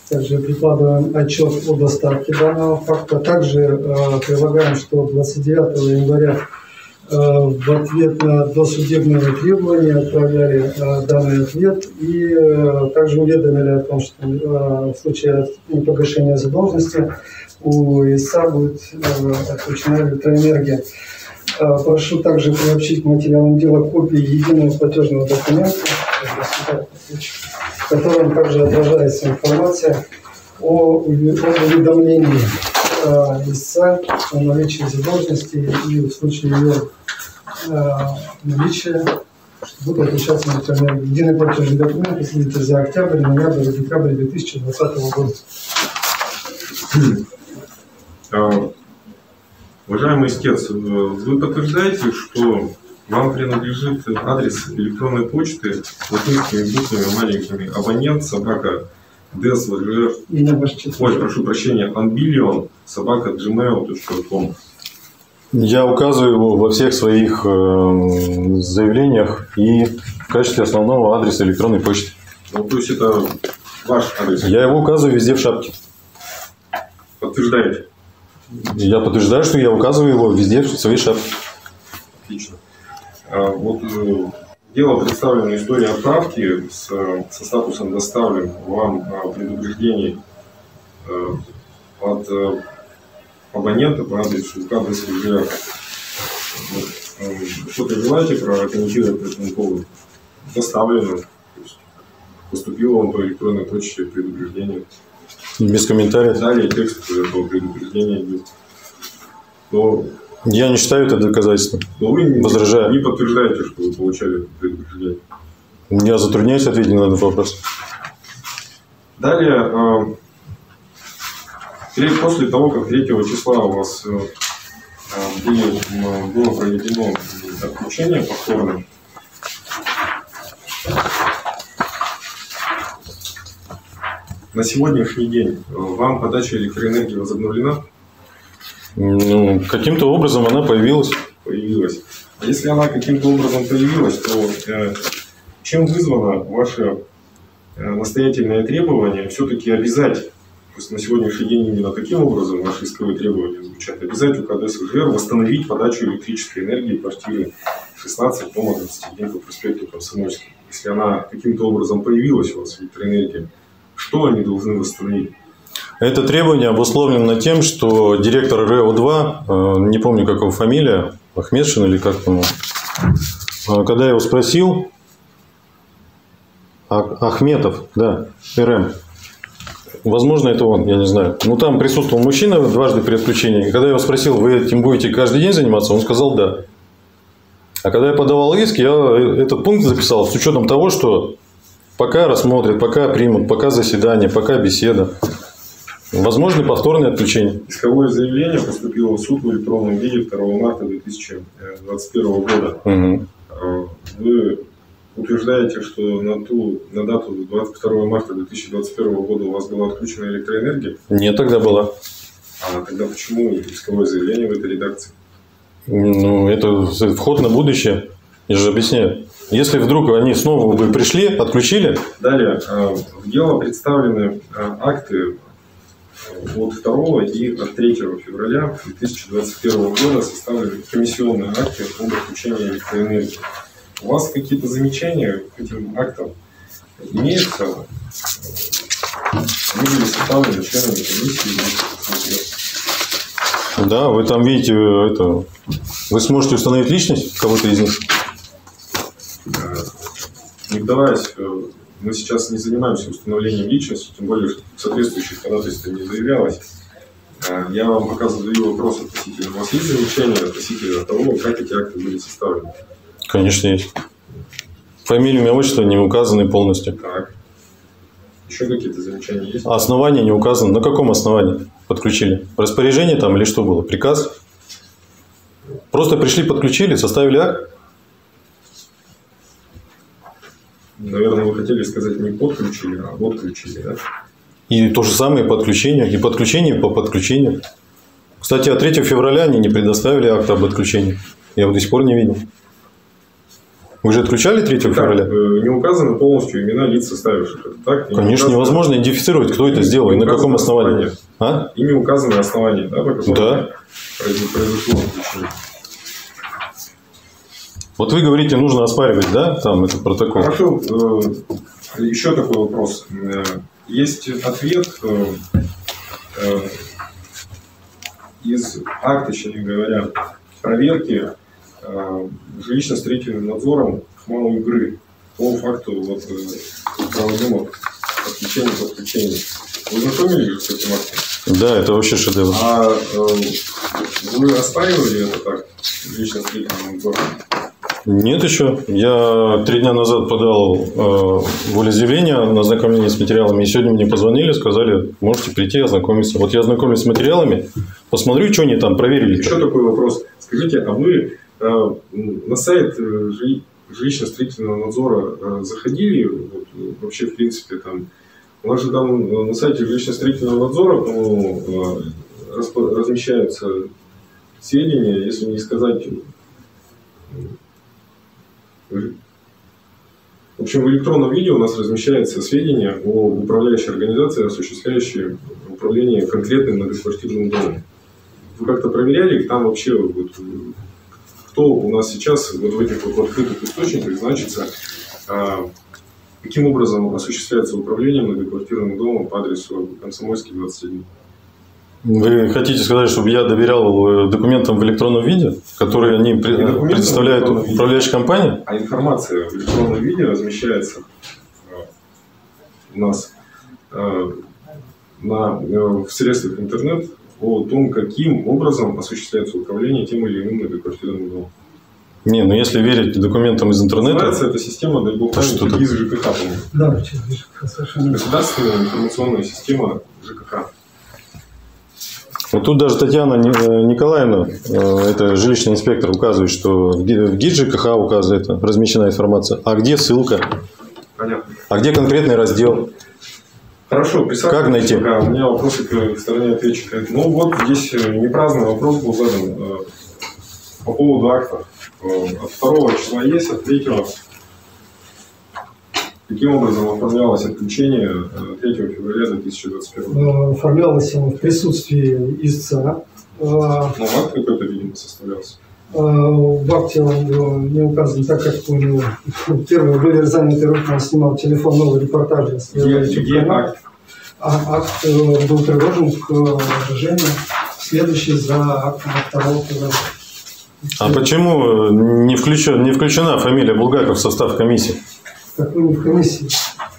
[SPEAKER 5] Также прикладываем отчет о доставке данного факта. Также э, прилагаем, что 29 января в ответ на досудебные требования отправляли данный ответ и также уведомили о том, что в случае непогашения задолженности у истца будет отключена электроэнергия. Э, Прошу также приобщить материалам дела копии единого платежного документа, в котором также отражается информация о уведомлении э, истца о наличии задолженности и в случае ее э, наличия будет отключаться электроэнергия. Единый платежный документ, если это за октябрь, ноябрь декабрь 2020 года.
[SPEAKER 1] Уважаемый истец, э, вы подтверждаете, что вам принадлежит адрес электронной почты латинскими буквами маленькими абонент собака dsvgr, ой, прошу прощения, ambilion собака gmail.com.
[SPEAKER 3] Я указываю его во всех своих э, заявлениях и в качестве основного адреса электронной почты.
[SPEAKER 1] Ну, то есть это ваш адрес.
[SPEAKER 3] Я его указываю везде в шапке.
[SPEAKER 1] Подтверждаете?
[SPEAKER 3] Я подтверждаю, что я указываю его везде в своей шапке.
[SPEAKER 1] Отлично. А, Вот э, дело представлено история отправки с, э, со статусом доставлен вам а, предупреждений э, от э, абонента по адресу. Вот, э, Что-то желаете прокомментировать по этому поводу? Доставлено. Поступило вам по электронной почте предупреждение.
[SPEAKER 3] Без комментариев.
[SPEAKER 1] Далее текст этого предупреждения идет. То
[SPEAKER 3] Я не считаю это доказательством.
[SPEAKER 1] но вы не-
[SPEAKER 3] Возражаю.
[SPEAKER 1] не подтверждаете, что вы получали предупреждение.
[SPEAKER 3] Я затрудняюсь ответить на этот вопрос.
[SPEAKER 1] Далее, тре- после того, как 3 числа у вас э, м, было проведено отключение повторное, на сегодняшний день э, вам подача электроэнергии возобновлена,
[SPEAKER 3] Ну, каким-то образом она появилась.
[SPEAKER 1] появилась. А если она каким-то образом появилась, то э, чем вызвано ваше э, настоятельное требование все-таки обязать, то есть на сегодняшний день именно таким образом ваши исковые требования звучат, обязать УКД СВЖР восстановить подачу электрической энергии квартиры 16, дома 21 по проспекту Комсомольский. Если она каким-то образом появилась у вас, электроэнергия, что они должны восстановить?
[SPEAKER 3] Это требование обусловлено тем, что директор РЭО-2, э, не помню, как его фамилия, Ахмедшин или как там, э, когда я его спросил, А- Ахметов, да, РМ, возможно, это он, я не знаю. Ну, там присутствовал мужчина дважды при отключении. И когда я его спросил, вы этим будете каждый день заниматься, он сказал да. А когда я подавал иск, я этот пункт записал с учетом того, что пока рассмотрят, пока примут, пока заседание, пока беседа. Возможно повторное отключение.
[SPEAKER 1] Исковое заявление поступило в суд в электронном виде 2 марта 2021 года. А, Вы утверждаете, что на, ту, на дату 22 марта 2021 года у вас была отключена электроэнергия,
[SPEAKER 3] Нет, тогда была.
[SPEAKER 1] а тогда почему исковое заявление в этой редакции?
[SPEAKER 3] Ну, это вход на будущее. Я же объясняю. Если вдруг они снова бы пришли, отключили,
[SPEAKER 1] Далее, а, в дело представлены а, акты от 2 и от 3 февраля 2021 года составлены комиссионные акты об отключении электроэнергии. У вас какие-то замечания к этим актам имеются? Они были составлены членами комиссии.
[SPEAKER 3] да, вы там видите, э, это, вы сможете установить личность кого-то из них.
[SPEAKER 1] Не вдаваясь, э, мы сейчас не занимаемся установлением личности, тем более, что соответствующих ходатайств не заявлялось. Э, Я вам пока задаю вопрос относительно. У вас есть замечания относительно того, как эти акты были составлены?
[SPEAKER 3] Конечно, есть. Фамилия, имя, отчество не указаны полностью.
[SPEAKER 1] Так. Еще какие-то замечания есть?
[SPEAKER 3] Основание не указано. На каком основании подключили? Распоряжение там или что было? Приказ? Просто пришли, подключили, составили акт?
[SPEAKER 1] Наверное, вы хотели сказать не подключили, а отключили, да?
[SPEAKER 3] И то же самое подключение, и подключение по подключению. Кстати, а 3 февраля они не предоставили акт об отключении. Я до сих пор не видел. Вы же отключали 3
[SPEAKER 1] Так,
[SPEAKER 3] февраля?
[SPEAKER 1] э, не указаны полностью имена лиц, составивших это, так? И не
[SPEAKER 3] Конечно,
[SPEAKER 1] указано-
[SPEAKER 3] невозможно идентифицировать, кто это
[SPEAKER 1] Не
[SPEAKER 3] сделал и на каком основании.
[SPEAKER 1] основание.
[SPEAKER 3] А?
[SPEAKER 1] И не указаны основания, да, по
[SPEAKER 3] Да.
[SPEAKER 1] произошло отключение.
[SPEAKER 3] Вот вы говорите, нужно оспаривать, да, там этот протокол?
[SPEAKER 1] Хорошо. э, Еще такой вопрос. Э, Есть ответ э, из акта, точнее говоря, проверки жилищно-строительным надзором малой игры по факту вот, проводимых подключений подключений. Вы знакомились с этим актом?
[SPEAKER 3] Да, это вообще шедевр.
[SPEAKER 1] А э, вы оспаривали этот акт жилищно-строительным надзором?
[SPEAKER 3] Нет еще. Я три дня назад подал э, волеизъявление на ознакомление с материалами. И сегодня мне позвонили, сказали, можете прийти ознакомиться. Вот я ознакомлюсь с материалами, посмотрю, что они там проверили.
[SPEAKER 1] Еще такой вопрос. Скажите, а вы э, на сайт э, жи- жилищно-строительного надзора э, заходили? Вот, э, вообще, в принципе, там... У вас же там э, на сайте жилищно-строительного надзора, по-моему, э, размещаются сведения, если не сказать... В общем, в электронном виде у нас размещается сведения о управляющей организации, осуществляющей управление конкретным многоквартирным домом. Вы как-то проверяли, там вообще вот, кто у нас сейчас вот в этих вот открытых источниках значится, а, каким образом осуществляется управление многоквартирным домом по адресу Комсомольский, 21.
[SPEAKER 3] Вы хотите сказать, чтобы я доверял э, документам в электронном виде, которые они
[SPEAKER 1] в
[SPEAKER 3] предоставляют управляющей компании?
[SPEAKER 1] А информация в электронном виде размещается э, у нас э, на, э, в средствах интернет о том, каким образом осуществляется управление тем или иным многоквартирным домом.
[SPEAKER 3] Не, ну если верить документам из интернета,
[SPEAKER 1] Называется эта система, дай бог
[SPEAKER 3] Да что
[SPEAKER 1] ЖКХ, по-моему.
[SPEAKER 5] Да, через совершенно.
[SPEAKER 1] Государственная информационная система ЖКХ.
[SPEAKER 3] Вот тут даже Татьяна э, Николаевна, э, это жилищный инспектор, указывает, что в Ги- в ГИД ЖКХ указывает, размещена информация. А где ссылка?
[SPEAKER 1] Понятно.
[SPEAKER 3] А где конкретный раздел?
[SPEAKER 1] Хорошо, писать.
[SPEAKER 3] Как найти?
[SPEAKER 1] Пока у меня вопросы к стороне ответчика. Ну вот здесь э, непраздный вопрос был задан э, по поводу акта. Э, От второго числа есть, от третьего. Каким образом оформлялось отключение э, 3 февраля 2021 года?
[SPEAKER 5] Э, Оформлялось оно в присутствии истца. Э,
[SPEAKER 1] Ну, акт какой-то, видимо, составлялся.
[SPEAKER 5] э, В акте он э, не указан, так как у него первые были заняты руки, он снимал телефон, новый репортаж.
[SPEAKER 1] Где, где акт?
[SPEAKER 5] А акт э, был приложен к э, Жене, следующий за актом второго февраля.
[SPEAKER 3] А почему э, не, включен, не включена фамилия Булгаков в состав комиссии?
[SPEAKER 5] Так вы не в комиссии,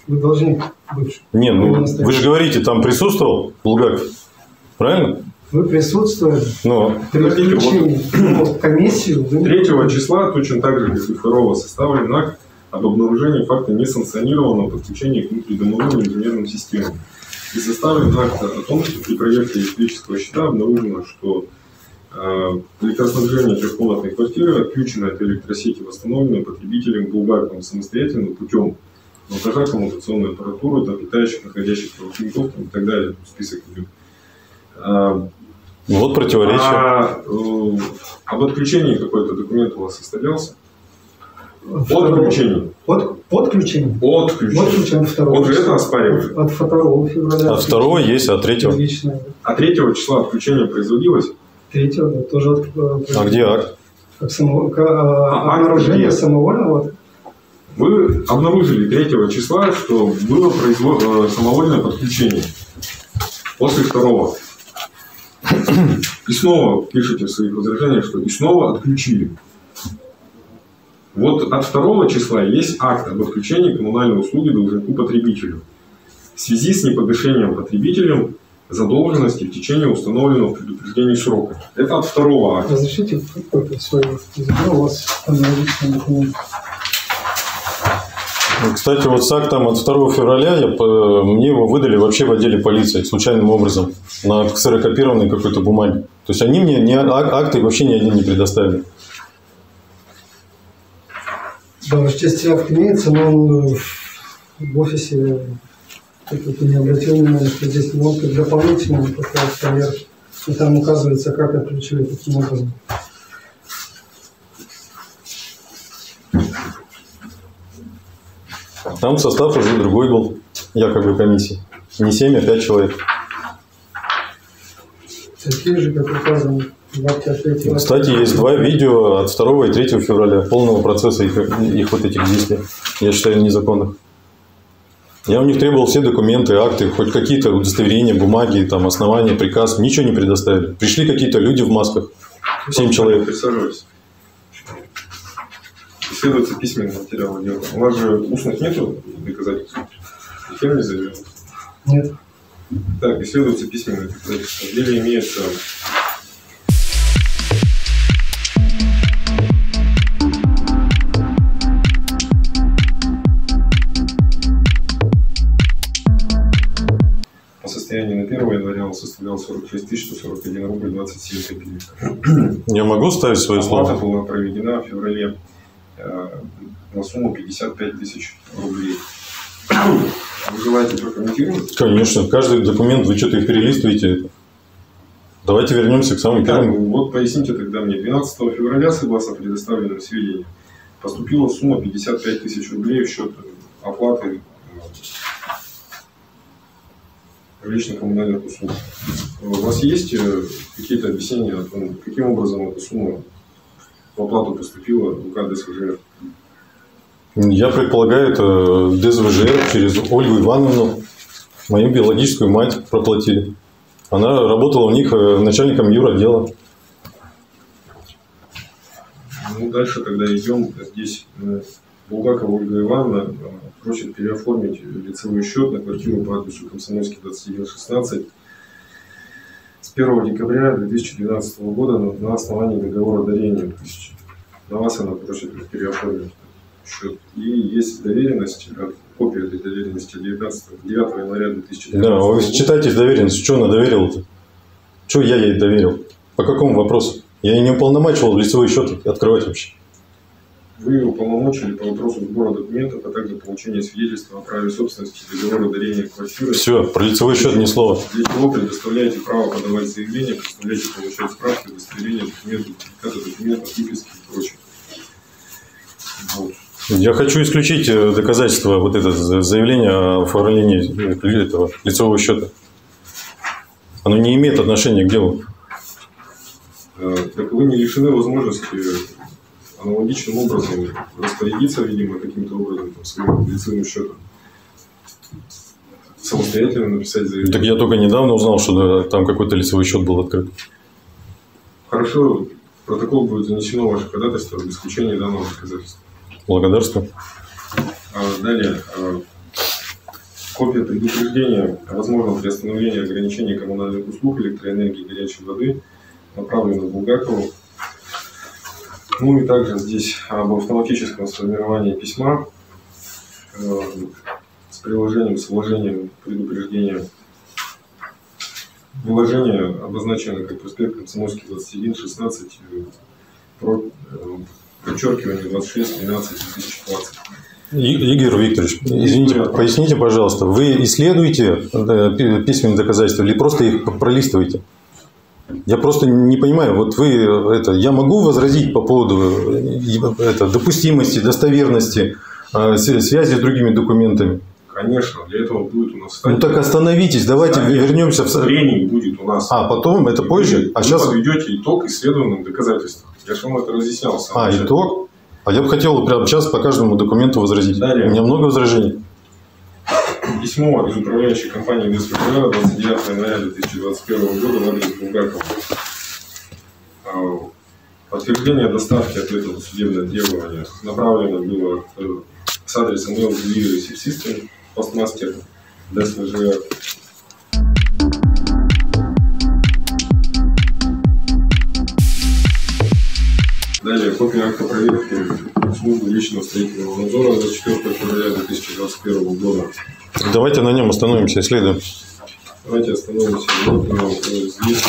[SPEAKER 5] вы должны быть.
[SPEAKER 3] Не, ну вы же говорите, там присутствовал Булгаков, правильно?
[SPEAKER 5] Вы присутствовали
[SPEAKER 3] Но
[SPEAKER 5] при
[SPEAKER 1] Подождите, вот-
[SPEAKER 5] включении ну, в комиссию. Вы не
[SPEAKER 1] 3 числа, точно так же, как и 2 составлен акт об обнаружении факта несанкционированного подключения к внутридомовым инженерным системам. И составлен акт о том, что при проверке электрического счета обнаружено, что электроснабжение трехкомнатной квартиры отключено от электросети, восстановлено потребителем Булгаковым самостоятельно путем монтажа коммутационной аппаратуры, там, питающих, находящих проводников там, и так далее. Список идет. А,
[SPEAKER 3] вот противоречие.
[SPEAKER 1] а, э, об отключении какой-то документ у вас составлялся?
[SPEAKER 5] Второго-
[SPEAKER 1] Отключение.
[SPEAKER 5] От, подключение.
[SPEAKER 1] Отключение.
[SPEAKER 5] Подключение от второго.
[SPEAKER 1] Вот это
[SPEAKER 5] числа.
[SPEAKER 1] оспаривает.
[SPEAKER 5] От 2 февраля.
[SPEAKER 3] А второго есть, а третьего?
[SPEAKER 5] Лично.
[SPEAKER 1] А 3 числа отключение производилось?
[SPEAKER 5] Третьего, да, тоже от, э,
[SPEAKER 3] А где акт?
[SPEAKER 5] Как само, к, э,
[SPEAKER 1] А акт
[SPEAKER 5] обнаружение
[SPEAKER 1] где?
[SPEAKER 5] самовольного.
[SPEAKER 1] Вы обнаружили 3 числа, что было произво- э, самовольное подключение. После второго. И снова пишите в своих возражениях, что и снова отключили. Вот от 2 числа есть акт об отключении коммунальной услуги должнику потребителю. В связи с непогашением потребителем задолженности в течение установленного в предупреждении срока. Это от второго акта.
[SPEAKER 5] Разрешите копию свою заберу у вас аналогичный документ.
[SPEAKER 3] Кстати, вот с актом от 2 февраля я, мне его выдали вообще в отделе полиции случайным образом на ксерокопированной какой-то бумаге. То есть они мне ни, ак- акты вообще ни один не предоставили.
[SPEAKER 5] Да, в части акт имеется, но он в офисе как-то не обратил внимания, что здесь он как дополнительно поставил поверх. И там указывается, как отключили таким образом.
[SPEAKER 3] Там состав уже другой был, якобы комиссии. Не 7, а 5 человек.
[SPEAKER 5] Такие же, как указано в акте от 3
[SPEAKER 3] Кстати, есть два видео от 2 и 3 февраля полного процесса их, их вот этих действий. Я считаю незаконных. Я у них требовал все документы, акты, хоть какие-то удостоверения, бумаги, там, основания, приказ. Ничего не предоставили. Пришли какие-то люди в масках. Семь человек.
[SPEAKER 1] Присаживайтесь. Исследуется письменный материал дела. У нас же устных нету доказательств. Никем не заявлено.
[SPEAKER 5] Нет.
[SPEAKER 1] Так, исследуется письменные доказательства. В деле имеется 1 января он составлял 46 141 рубль 27 копеек. <clears throat>
[SPEAKER 3] Я могу ставить свое
[SPEAKER 1] Оплата
[SPEAKER 3] слово?
[SPEAKER 1] была проведена в феврале э, на сумму 55 тысяч рублей. Вы желаете прокомментировать?
[SPEAKER 3] Конечно. Каждый документ, вы что-то их перелистываете. Давайте вернемся к самым
[SPEAKER 1] Так,
[SPEAKER 3] первым.
[SPEAKER 1] вот поясните тогда мне. 12 февраля, согласно предоставленным сведениям, поступила сумма 55 тысяч рублей в счет оплаты э, личных коммунальных услуг. У вас есть э, какие-то объяснения о том, каким образом эта сумма в оплату поступила в УК ДСВЖР?
[SPEAKER 3] Я предполагаю, это ДСВЖР через Ольгу Ивановну, мою биологическую мать, проплатили. Она работала у них э, начальником юротдела.
[SPEAKER 1] Ну, дальше тогда идем. Здесь Булгакова Ольга Ивановна э, просит переоформить лицевой счет на квартиру по адресу Комсомольский 2116 с 1 декабря 2012 года на, основании договора дарения. То есть на вас она просит переоформить счет. И есть доверенность, э, копия этой доверенности 19, 9 января 2012
[SPEAKER 3] Да, вы
[SPEAKER 1] года.
[SPEAKER 3] читайте доверенность, что она доверила-то? Что я ей доверил? По какому вопросу? Я ей не уполномачивал лицевой счет открывать вообще.
[SPEAKER 1] Вы уполномочили по вопросу сбора документов, а также получения свидетельства о праве собственности договора дарения квартиры.
[SPEAKER 3] Все, про лицевой счет ни слова.
[SPEAKER 1] Для чего предоставляете право подавать заявление, представляете получать справки, удостоверения, документы, сертификаты документов, выписки и прочее. Вот.
[SPEAKER 3] Я хочу исключить э, доказательства вот это за- заявление о оформлении э, этого лицевого счета. Оно не имеет отношения к делу.
[SPEAKER 1] Э, Так вы не лишены возможности аналогичным образом распорядиться, видимо, каким-то образом там, своим лицевым счетом. Самостоятельно написать заявление.
[SPEAKER 3] Так я только недавно узнал, что да, там какой-то лицевой счет был открыт.
[SPEAKER 1] Хорошо, протокол будет занесено ваше ходатайство об исключении данного доказательства.
[SPEAKER 3] Благодарствую.
[SPEAKER 1] А, Далее. а, Копия предупреждения о возможном приостановлении ограничений коммунальных услуг, электроэнергии и горячей воды направлена Булгакову. Ну и также здесь об автоматическом сформировании письма э, с приложением, с вложением предупреждения. Приложение обозначено как проспект Комсомольский 21, 16, э, про, э, подчеркивание 26, 12, 2020.
[SPEAKER 3] И- Игорь Викторович, извините, поясните, пожалуйста, вы исследуете э, пи- письменные доказательства или просто их пролистываете? Я просто не понимаю, вот вы это, я могу возразить по поводу э, это, допустимости, достоверности, э, связи с другими документами.
[SPEAKER 1] Конечно, для этого будет у нас
[SPEAKER 3] Ну так остановитесь, давайте
[SPEAKER 1] Стадия
[SPEAKER 3] вернемся в...
[SPEAKER 1] тренинг будет у нас.
[SPEAKER 3] А, потом, это позже? А
[SPEAKER 1] Вы
[SPEAKER 3] сейчас...
[SPEAKER 1] подведете итог исследованным доказательствам. Я же вам это разъяснял.
[SPEAKER 3] А,
[SPEAKER 1] начале.
[SPEAKER 3] итог? А я бы хотел прямо сейчас по каждому документу возразить.
[SPEAKER 1] Далее.
[SPEAKER 3] У меня много возражений.
[SPEAKER 1] Письмо из управляющей компании ГСПК 29 января 2021 года в адрес Булгакова. А, подтверждение доставки ответа на судебное требование направлено было э, с адресом Mail Delivery System, Postmaster, ДСВЖ, Далее копия акта проверки службы личного строительного надзора за 4 февраля 2021 года.
[SPEAKER 3] Давайте на нем остановимся, исследуем.
[SPEAKER 1] Давайте остановимся здесь.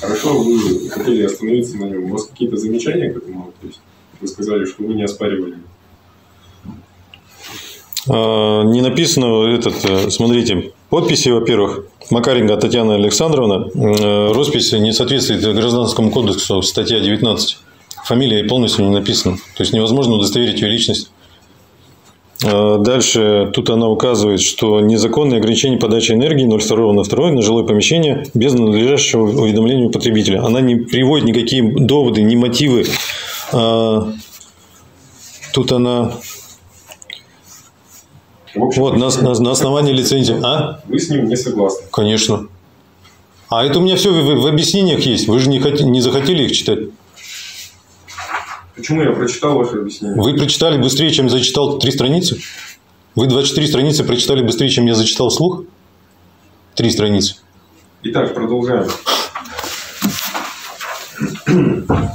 [SPEAKER 1] Хорошо, вы хотели остановиться на нем. У вас какие-то замечания к этому? То есть вы сказали, что вы не оспаривали.
[SPEAKER 3] А, Не написано этот, э, смотрите, подписи, во-первых, Макаренко Татьяна Александровна, э, роспись не соответствует Гражданскому кодексу, статья 19. Фамилия полностью не написана. То есть невозможно удостоверить ее личность. А, Дальше тут она указывает, что незаконное ограничение подачи энергии 02 на 2 на жилое помещение без надлежащего уведомления потребителя. Она не приводит никакие доводы, ни мотивы. А, Тут она
[SPEAKER 1] общем,
[SPEAKER 3] вот, на, на- на основании лицензии. А?
[SPEAKER 1] вы с ним не согласны.
[SPEAKER 3] Конечно. А это у меня все в, в объяснениях есть. Вы же не, хоти- не захотели их читать.
[SPEAKER 1] Почему я прочитал ваше объяснение?
[SPEAKER 3] Вы прочитали быстрее, чем зачитал три страницы? Вы 24 страницы прочитали быстрее, чем я зачитал вслух? Три страницы.
[SPEAKER 1] Итак, продолжаем.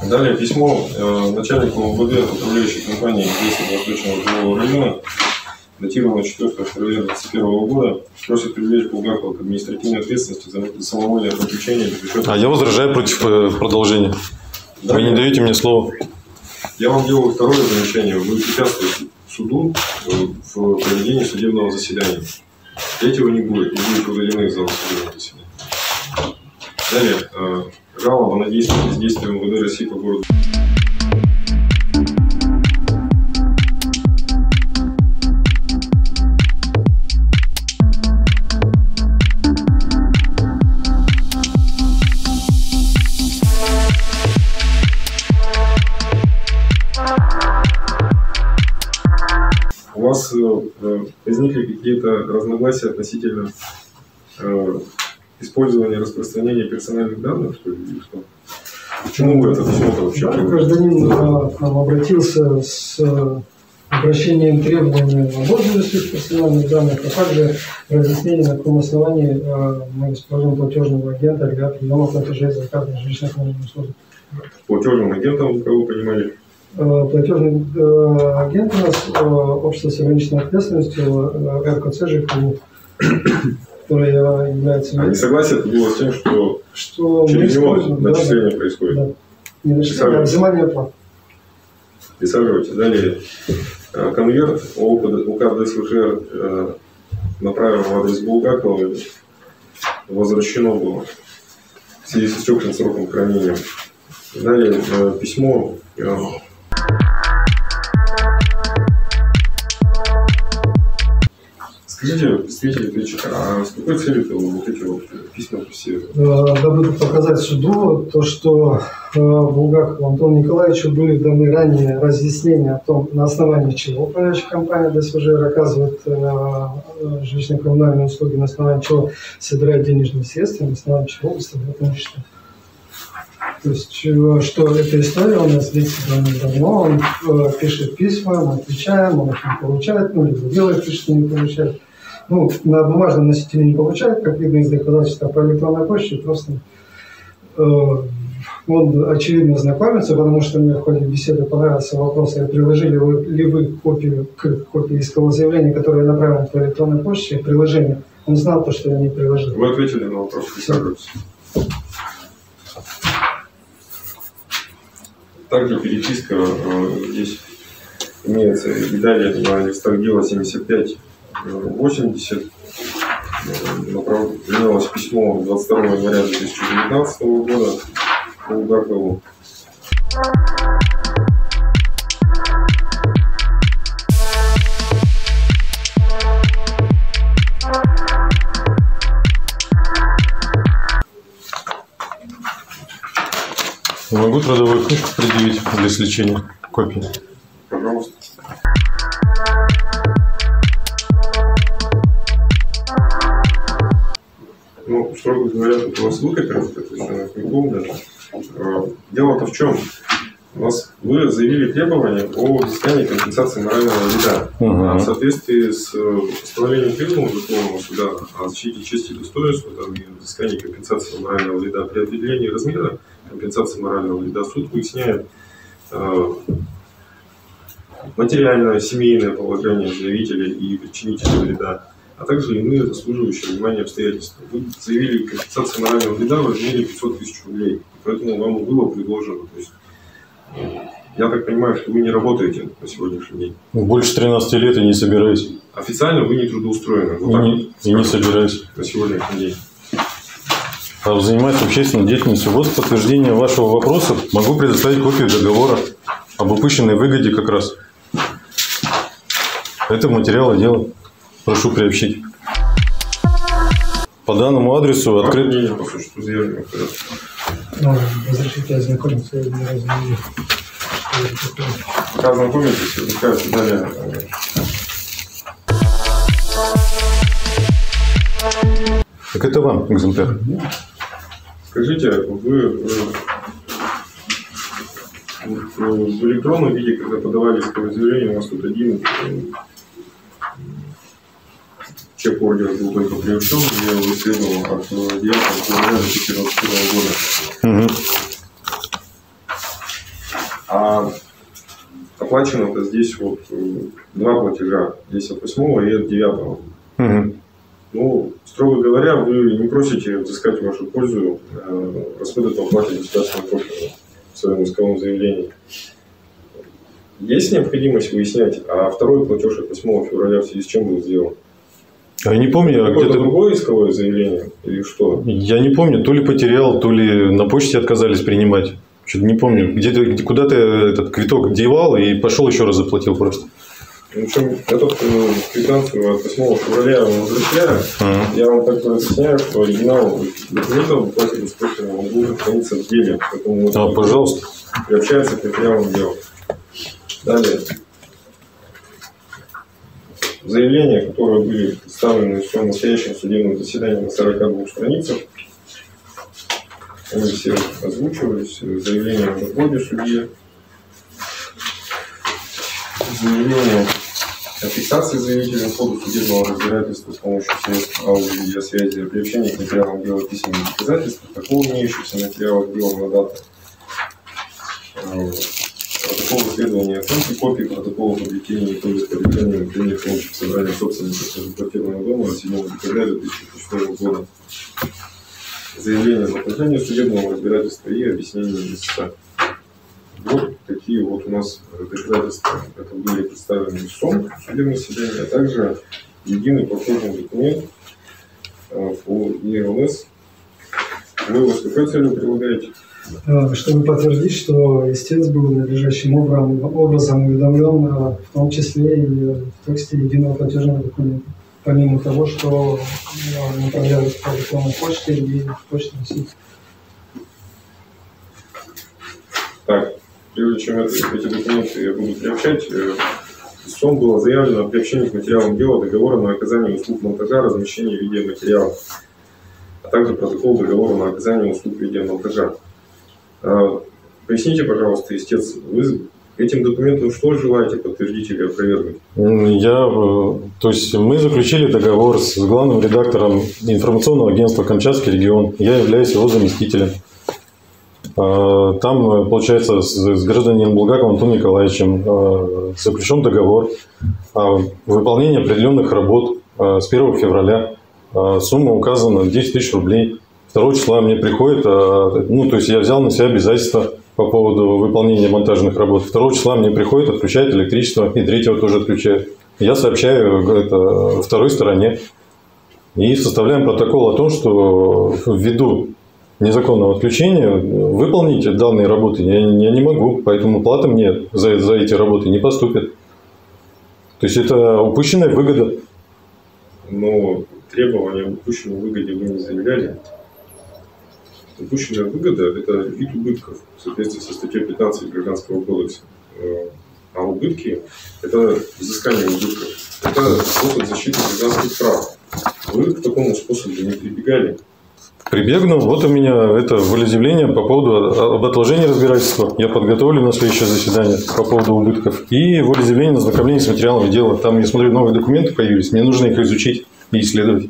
[SPEAKER 1] Далее письмо э, начальнику МВД управляющей компании Восточного жилого района, датировано 4 февраля 2021 года, просит привлечь Булгакова к административной ответственности за самовольное подключение без
[SPEAKER 3] А я возражаю против э, продолжения. Вы не даете мне слово.
[SPEAKER 1] Я вам делаю второе замечание. Вы препятствуете суду э, в проведении судебного заседания. Третьего не будет, не будет удалены из зала судебного заседания. Далее. э, Жалоба на действие бездействия МВД России по городу. Вас э, э, возникли какие-то разногласия относительно э, использования и распространения персональных данных? Почему вы это письмо вообще
[SPEAKER 5] Да, гражданин а, к нам обратился с э, обращением об отзыве своих персональных данных, а также разъяснение, на каком основании мы используем платежного агента для приема платежей за оказанные жилищных услуг.
[SPEAKER 1] Платежным агентом, вы понимали,
[SPEAKER 5] Э, Платежный э, агент у нас э, общество с ограниченной ответственностью э, РКЦ ЖКУ, <coughs> которое является...
[SPEAKER 1] а несогласие это было с тем, что
[SPEAKER 5] Что
[SPEAKER 1] через него начисление
[SPEAKER 5] да,
[SPEAKER 1] происходит.
[SPEAKER 5] да. Не начисление, а взимание плат.
[SPEAKER 1] Присаживайтесь. Далее. Э, Конверт УК ДСВЖ э, направлен в адрес Булгакова. Возвращено было в связи с истекшим сроком хранения. Далее э, письмо Скажите, представитель ответчика, а с какой целью вы вот эти вот письма все?
[SPEAKER 5] Э, дабы показать суду то, что э, Булгакову Антону Николаевичу были даны ранее разъяснения о том, на основании чего управляющая компания ДСВЖ оказывает э, э, жилищно-коммунальные услуги, на основании чего собирает денежные средства, на основании чего выставляет имущество. То есть, э, что эта история у нас длится давно, он э, пишет письма, мы отвечаем, он их не получает, ну, либо делает, пишет, не получает. Ну, на бумажном носителе не получает, как видно из доказательства по электронной почте, просто э, он, очевидно, знакомится, потому что мне в ходе беседы понравился вопрос, приложили вы, ли вы копию к копии искового заявления, которое направлено по электронной почте, приложение. Он знал то, что я не приложил.
[SPEAKER 1] Вы ответили на вопрос, присаживайтесь. Также переписка э, здесь имеется и далее на листах дела 75 э, 80 э, направлялось письмо 22 января 2019 года Булгакову.
[SPEAKER 3] Могу трудовую книжку предъявить для сличения копии.
[SPEAKER 1] Пожалуйста. Ну, строго говоря, тут у вас выкопировать это все, я не помню. Э, Дело-то в чем? У вас вы заявили требования о взыскании компенсации морального вреда.
[SPEAKER 3] Мгм.
[SPEAKER 1] А В соответствии с э, постановлением Верховного Верховного суда о защите чести и достоинства там, и взыскании компенсации морального вреда при определении размера компенсации морального вреда суд выясняет э, материальное, семейное положение заявителя и причинителя вреда, а также иные заслуживающие внимания обстоятельства. Вы заявили компенсацию морального вреда в размере 500 тысяч рублей, поэтому вам и было предложено. То есть, э, я так понимаю, что вы не работаете на сегодняшний день.
[SPEAKER 3] Больше 13 лет и не собираюсь.
[SPEAKER 1] Официально вы не трудоустроены. Вот
[SPEAKER 3] И
[SPEAKER 1] так
[SPEAKER 3] не, и не собираюсь.
[SPEAKER 1] На сегодняшний день.
[SPEAKER 3] А занимаюсь общественной деятельностью. Вот подтверждение вашего вопроса могу предоставить копию договора об упущенной выгоде как раз. Это материалы дела. Прошу приобщить. По данному адресу открыт...
[SPEAKER 1] по существу.
[SPEAKER 5] Ну, разрешите ознакомиться, я ни разу не.
[SPEAKER 1] Пока ознакомитесь, выпускайте далее. э,
[SPEAKER 3] Так это вам экземпляр.
[SPEAKER 1] Скажите, вы э, в в электронном виде, когда подавали заявление, у вас тут один э, чек-ордер был только приобщен, я его исследовал от 9 февраля 2021 года.
[SPEAKER 3] Мгм.
[SPEAKER 1] А оплачено-то здесь вот э, два платежа. Здесь от 8 и от 9.
[SPEAKER 3] Мгм.
[SPEAKER 1] Ну, строго говоря, вы не просите взыскать в вашу пользу э, расходы по оплате государственного профиля в своем исковом заявлении. Есть необходимость выяснять, а второй платеж от 8 февраля в связи с чем был сделан?
[SPEAKER 3] А я не помню,
[SPEAKER 1] Какое-то
[SPEAKER 3] где-то...
[SPEAKER 1] другое исковое заявление или что?
[SPEAKER 3] Я не помню, то ли потерял, то ли на почте отказались принимать. Что-то не помню. Где-то где- куда-то этот квиток девал и пошел еще раз заплатил просто.
[SPEAKER 1] В общем, эту э, квитанцию от 8 февраля вам возвращаю.
[SPEAKER 3] Ага.
[SPEAKER 1] Я вам так разъясняю, что оригинал документа в плате беспошлино он будет храниться в деле. Поэтому
[SPEAKER 3] А, пожалуйста.
[SPEAKER 1] приобщается к материалам дела. Далее. Заявления, которые были представлены в своем настоящем судебном заседании на 42 страницах, они все озвучивались. Заявление о доходе судьи, заявление о фиксации заявителя ходу судебного разбирательства с помощью средств аудио-видеосвязи, о приобщении к материалам дела письменных доказательств, протокол имеющихся материалов дела на дату э, протокол исследования оценки копий протокола объективного итогов по решению принятых в общем собрании собственников квартирного дома от 7 декабря 2006 года. Заявление о окончании судебного разбирательства и объяснение листа. Вот такие вот у нас доказательства. Это были представлены ИСОМ в судебном заседании, а также единый платежный документ э, по ЕЛС. Вы его с какой целью предлагаете?
[SPEAKER 5] А, Чтобы подтвердить, что истец был надлежащим образом, уведомлен, а, в том числе и в тексте единого платежного документа. Помимо того, что направлялись по электронной почте и в почтовый сеть.
[SPEAKER 1] Так, прежде чем это, эти документы я буду приобщать, э, истцом было заявлено о приобщении к материалам дела договора на оказание услуг монтажа, размещения видеоматериалов, а также протокол договора на оказание услуг видеомонтажа. А, Поясните, пожалуйста, истец, вы этим документом что желаете подтвердить или опровергнуть?
[SPEAKER 3] Я, э, то есть мы заключили договор с главным редактором информационного агентства «Камчатский регион». Я являюсь его заместителем. А, Там, э, получается, с гражданином Булгаковым Антоном Николаевичем э, заключен договор о выполнении определенных работ э, с 1 февраля. Сумма указана 10 тысяч рублей. 2 числа мне приходит, а, ну, то есть я взял на себя обязательства по поводу выполнения монтажных работ. 2 числа мне приходит, отключает электричество, и 3 тоже отключает. Я сообщаю это второй стороне и составляем протокол о том, что ввиду незаконного отключения выполнить данные работы я, я не могу, поэтому плата мне за, за эти работы не поступит. То есть это упущенная выгода.
[SPEAKER 1] Но требования об упущенной выгоде вы не заявляли. Упущенная выгода – это вид убытков в соответствии со статьей 15 Гражданского кодекса. Э, А убытки – это взыскание убытков. Это способ защиты гражданских прав. Вы к такому способу не прибегали.
[SPEAKER 3] Прибегну. Вот у меня это волеизъявление по поводу об отложении разбирательства. Я подготовлю на следующее заседание по поводу убытков. И волеизъявление на знакомление с материалами дела. Там, я смотрю, новые документы появились. Мне нужно их изучить и исследовать.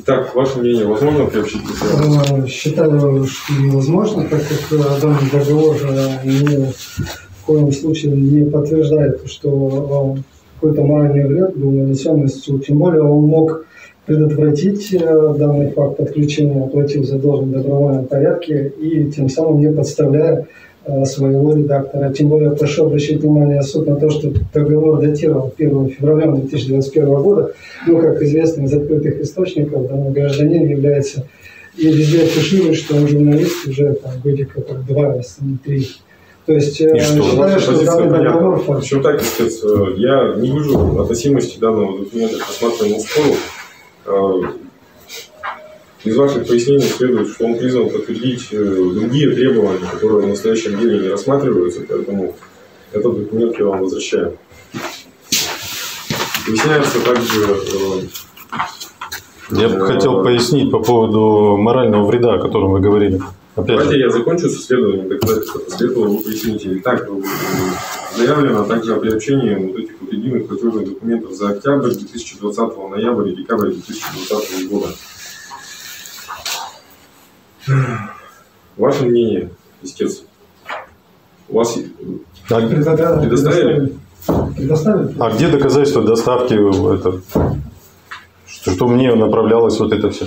[SPEAKER 1] Итак, ваше мнение, возможно приобщить?
[SPEAKER 5] Э, Считаю, что невозможно, так как э, данный договор э, ни в коем случае не подтверждает, что какой-то моральный вред был нанесен истцу. Тем более он мог предотвратить э, данный факт отключения, оплатив задолженность в добровольном порядке и тем самым не подставляя своего редактора. Тем более прошу обращать внимание суд на то, что договор датирован 1 февраля 2021 года. Ну, как известно из открытых источников, данный гражданин является и везде афиширует, что он журналист уже там, годика как два, если не три. То есть э,
[SPEAKER 3] И что?
[SPEAKER 5] считаю, что данный договор.
[SPEAKER 1] Причем так, э, я не вижу относимости данного документа к рассматриваемому спору. Э, Из ваших пояснений следует, что он призван подтвердить э, другие требования, которые в настоящем деле не рассматриваются, поэтому этот документ я вам возвращаю. Выясняется также э,
[SPEAKER 3] Я бы хотел пояснить по поводу морального вреда, о котором вы говорили. Опять
[SPEAKER 1] Давайте
[SPEAKER 3] же,
[SPEAKER 1] я закончу с исследованием доказательства. После этого вы поясните. Итак, э, заявлено также о приобщении вот этих вот единых платежных документов за октябрь 2020, ноябрь и декабрь 2020 года. Ваше мнение, истец. У вас
[SPEAKER 3] а,
[SPEAKER 5] Предоставили.
[SPEAKER 1] Предоставили?
[SPEAKER 3] А где доказательства доставки? Это, что, что мне направлялось вот это все?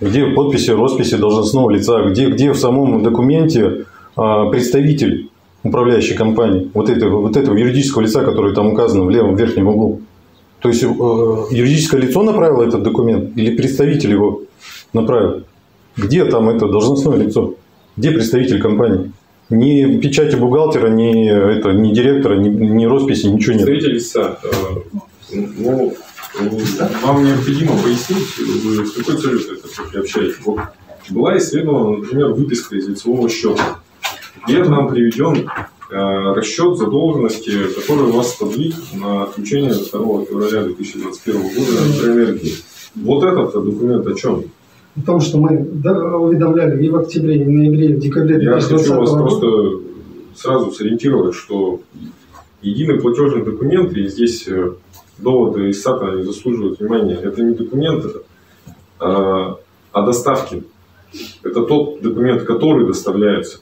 [SPEAKER 3] Где подписи, росписи должностного лица? Где, где в самом документе а, представитель управляющей компании? Вот, это, вот этого юридического лица, которое там указано в левом верхнем углу. То есть э, юридическое лицо направило этот документ или представитель его направил? Где там это должностное лицо? Где представитель компании? Ни печати бухгалтера, ни, это, ни директора, ни, ни росписи, ничего нет.
[SPEAKER 1] представитель лица, э, ну, вам необходимо пояснить, вы с какой целью это все приобщаете. Вот была исследована, например, выписка из лицевого счета, где нам приведен э, расчет задолженности, который у вас стоит на отключение 2 февраля 2021 года электроэнергии. Вот этот документ о чем?
[SPEAKER 5] О том, что мы уведомляли и в октябре, и в ноябре, и в декабре
[SPEAKER 1] Я
[SPEAKER 5] 2020
[SPEAKER 1] хочу вас
[SPEAKER 5] года.
[SPEAKER 1] просто сразу сориентировать, что единый платежный документ, и здесь э, доводы из САТа не заслуживают внимания, это не документ а, о доставке. Это тот документ, который доставляется.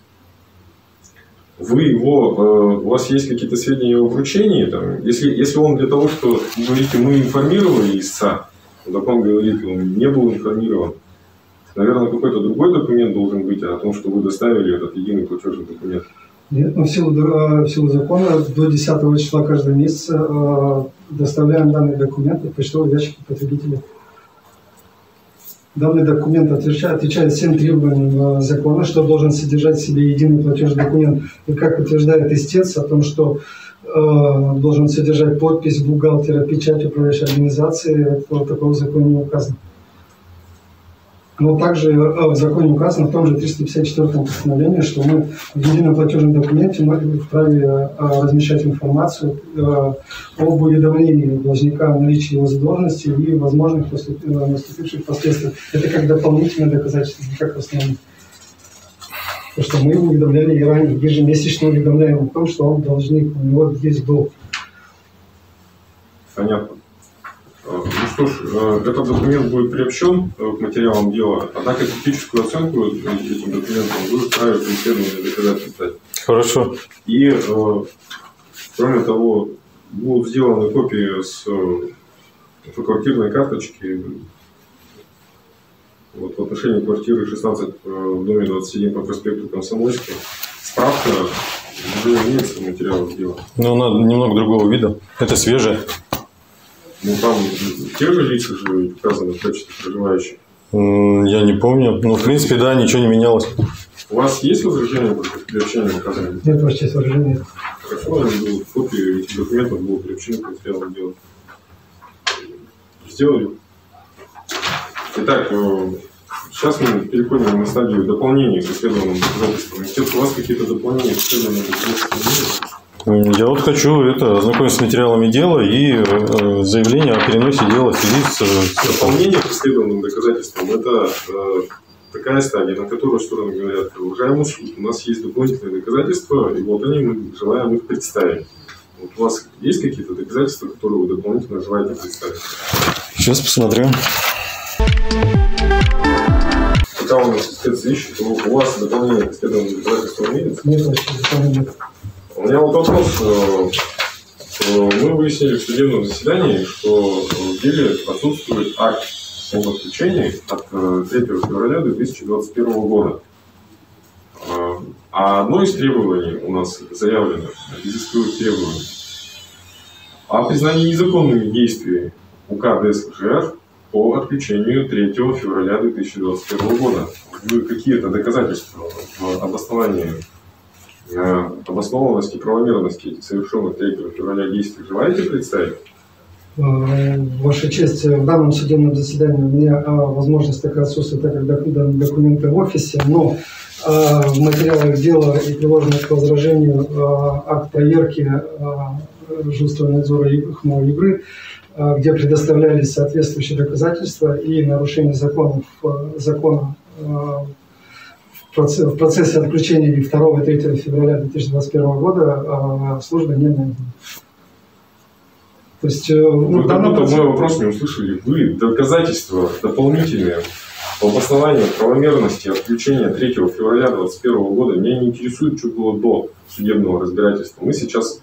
[SPEAKER 1] Вы его, э, у вас есть какие-то сведения о вручении, там, если, если он для того, что, вы говорите, мы информировали ИСА, так он говорит, он не был информирован. Наверное, какой-то другой документ должен быть о том, что вы доставили этот единый платежный документ.
[SPEAKER 5] Нет, мы в силу, э, в силу закона до 10 числа каждого месяца э, доставляем данные документы в почтовые ящики потребителей. Данный документ отвечает, отвечает всем требованиям э, закона, что должен содержать в себе единый платежный документ. И как утверждает истец о том, что э, должен содержать подпись бухгалтера, печать управляющей организации, это такого в законе не указано. Но также э, в законе указано в том же 354 постановлении, что мы в едином платежном документе мы вправе э, размещать информацию э, об уведомлении должника о наличии его задолженности и возможных наступивших последствиях. Это как дополнительное доказательство, не как основное. Потому что мы его уведомляли и ранее, ежемесячно уведомляем о том, что он должник, у него есть долг.
[SPEAKER 1] Понятно. Э, Ну что ж, э, этот документ будет приобщен э, к материалам дела, однако критическую оценку этим документам вы вправе при исследовании доказательств дать.
[SPEAKER 3] Хорошо.
[SPEAKER 1] И, э, кроме того, будут сделаны копии с э, квартирной карточки вот, в отношении квартиры 16 э, в доме 21 по проспекту Комсомольский. Справка уже имеется в материалах дела.
[SPEAKER 3] Но она немного другого вида. Это свежее.
[SPEAKER 1] Ну, там те же лица же указаны в качестве проживающих.
[SPEAKER 3] Я не помню. Ну, в принципе, да, ничего не менялось.
[SPEAKER 1] У вас есть возражения против приобщения указанных?
[SPEAKER 5] Нет, ваше честь, выражение.
[SPEAKER 1] Хорошо, они будут, копии этих документов будут приобщены к материалам дела. Сделали? Итак, э, сейчас мы переходим на стадию дополнения к исследованным доказательствам. Если у вас какие-то дополнения к исследованным доказательствам есть?
[SPEAKER 3] Я вот хочу это, ознакомиться с материалами дела и э, заявление о переносе дела в связи с...
[SPEAKER 1] Дополнение к исследованным доказательствам – это э, такая стадия, на которую стороны говорят, уважаемый суд, у нас есть дополнительные доказательства, и вот они, мы желаем их представить. Вот у вас есть какие-то доказательства, которые вы дополнительно желаете представить?
[SPEAKER 3] Сейчас посмотрю.
[SPEAKER 1] Пока у нас то у вас дополнение к исследованным доказательствам имеется?
[SPEAKER 5] Нет вообще дополнения.
[SPEAKER 1] У меня вот вопрос. э, э, Мы выяснили в судебном заседании, что в деле отсутствует акт об отключении от э, 3 февраля 2021 года. Э, А одно из требований у нас заявлено, изыскивают требования, о признании незаконными действий УК ДСКЖР по отключению 3 февраля 2021 года. Вы какие-то доказательства в обосновании э, обоснованности, правомерности этих совершенных 3 февраля действий желаете представить?
[SPEAKER 5] Э, Ваша честь, в данном судебном заседании у меня а, возможность такая отсутствует, так как документы в офисе, но а, в материалах дела и приложено к возражению а, акт проверки а, Жилстройнадзора и ХМО Югры, а, где предоставлялись соответствующие доказательства и нарушение законов, закона в проце- в процессе отключения 2 и 3 февраля 2021 года а, служба не найдена. То есть, э, ну,
[SPEAKER 1] Вы как будто мой вопрос не услышали. Вы доказательства дополнительные по обоснованию правомерности отключения 3 февраля 2021 года меня не интересует, что было до судебного разбирательства. Мы сейчас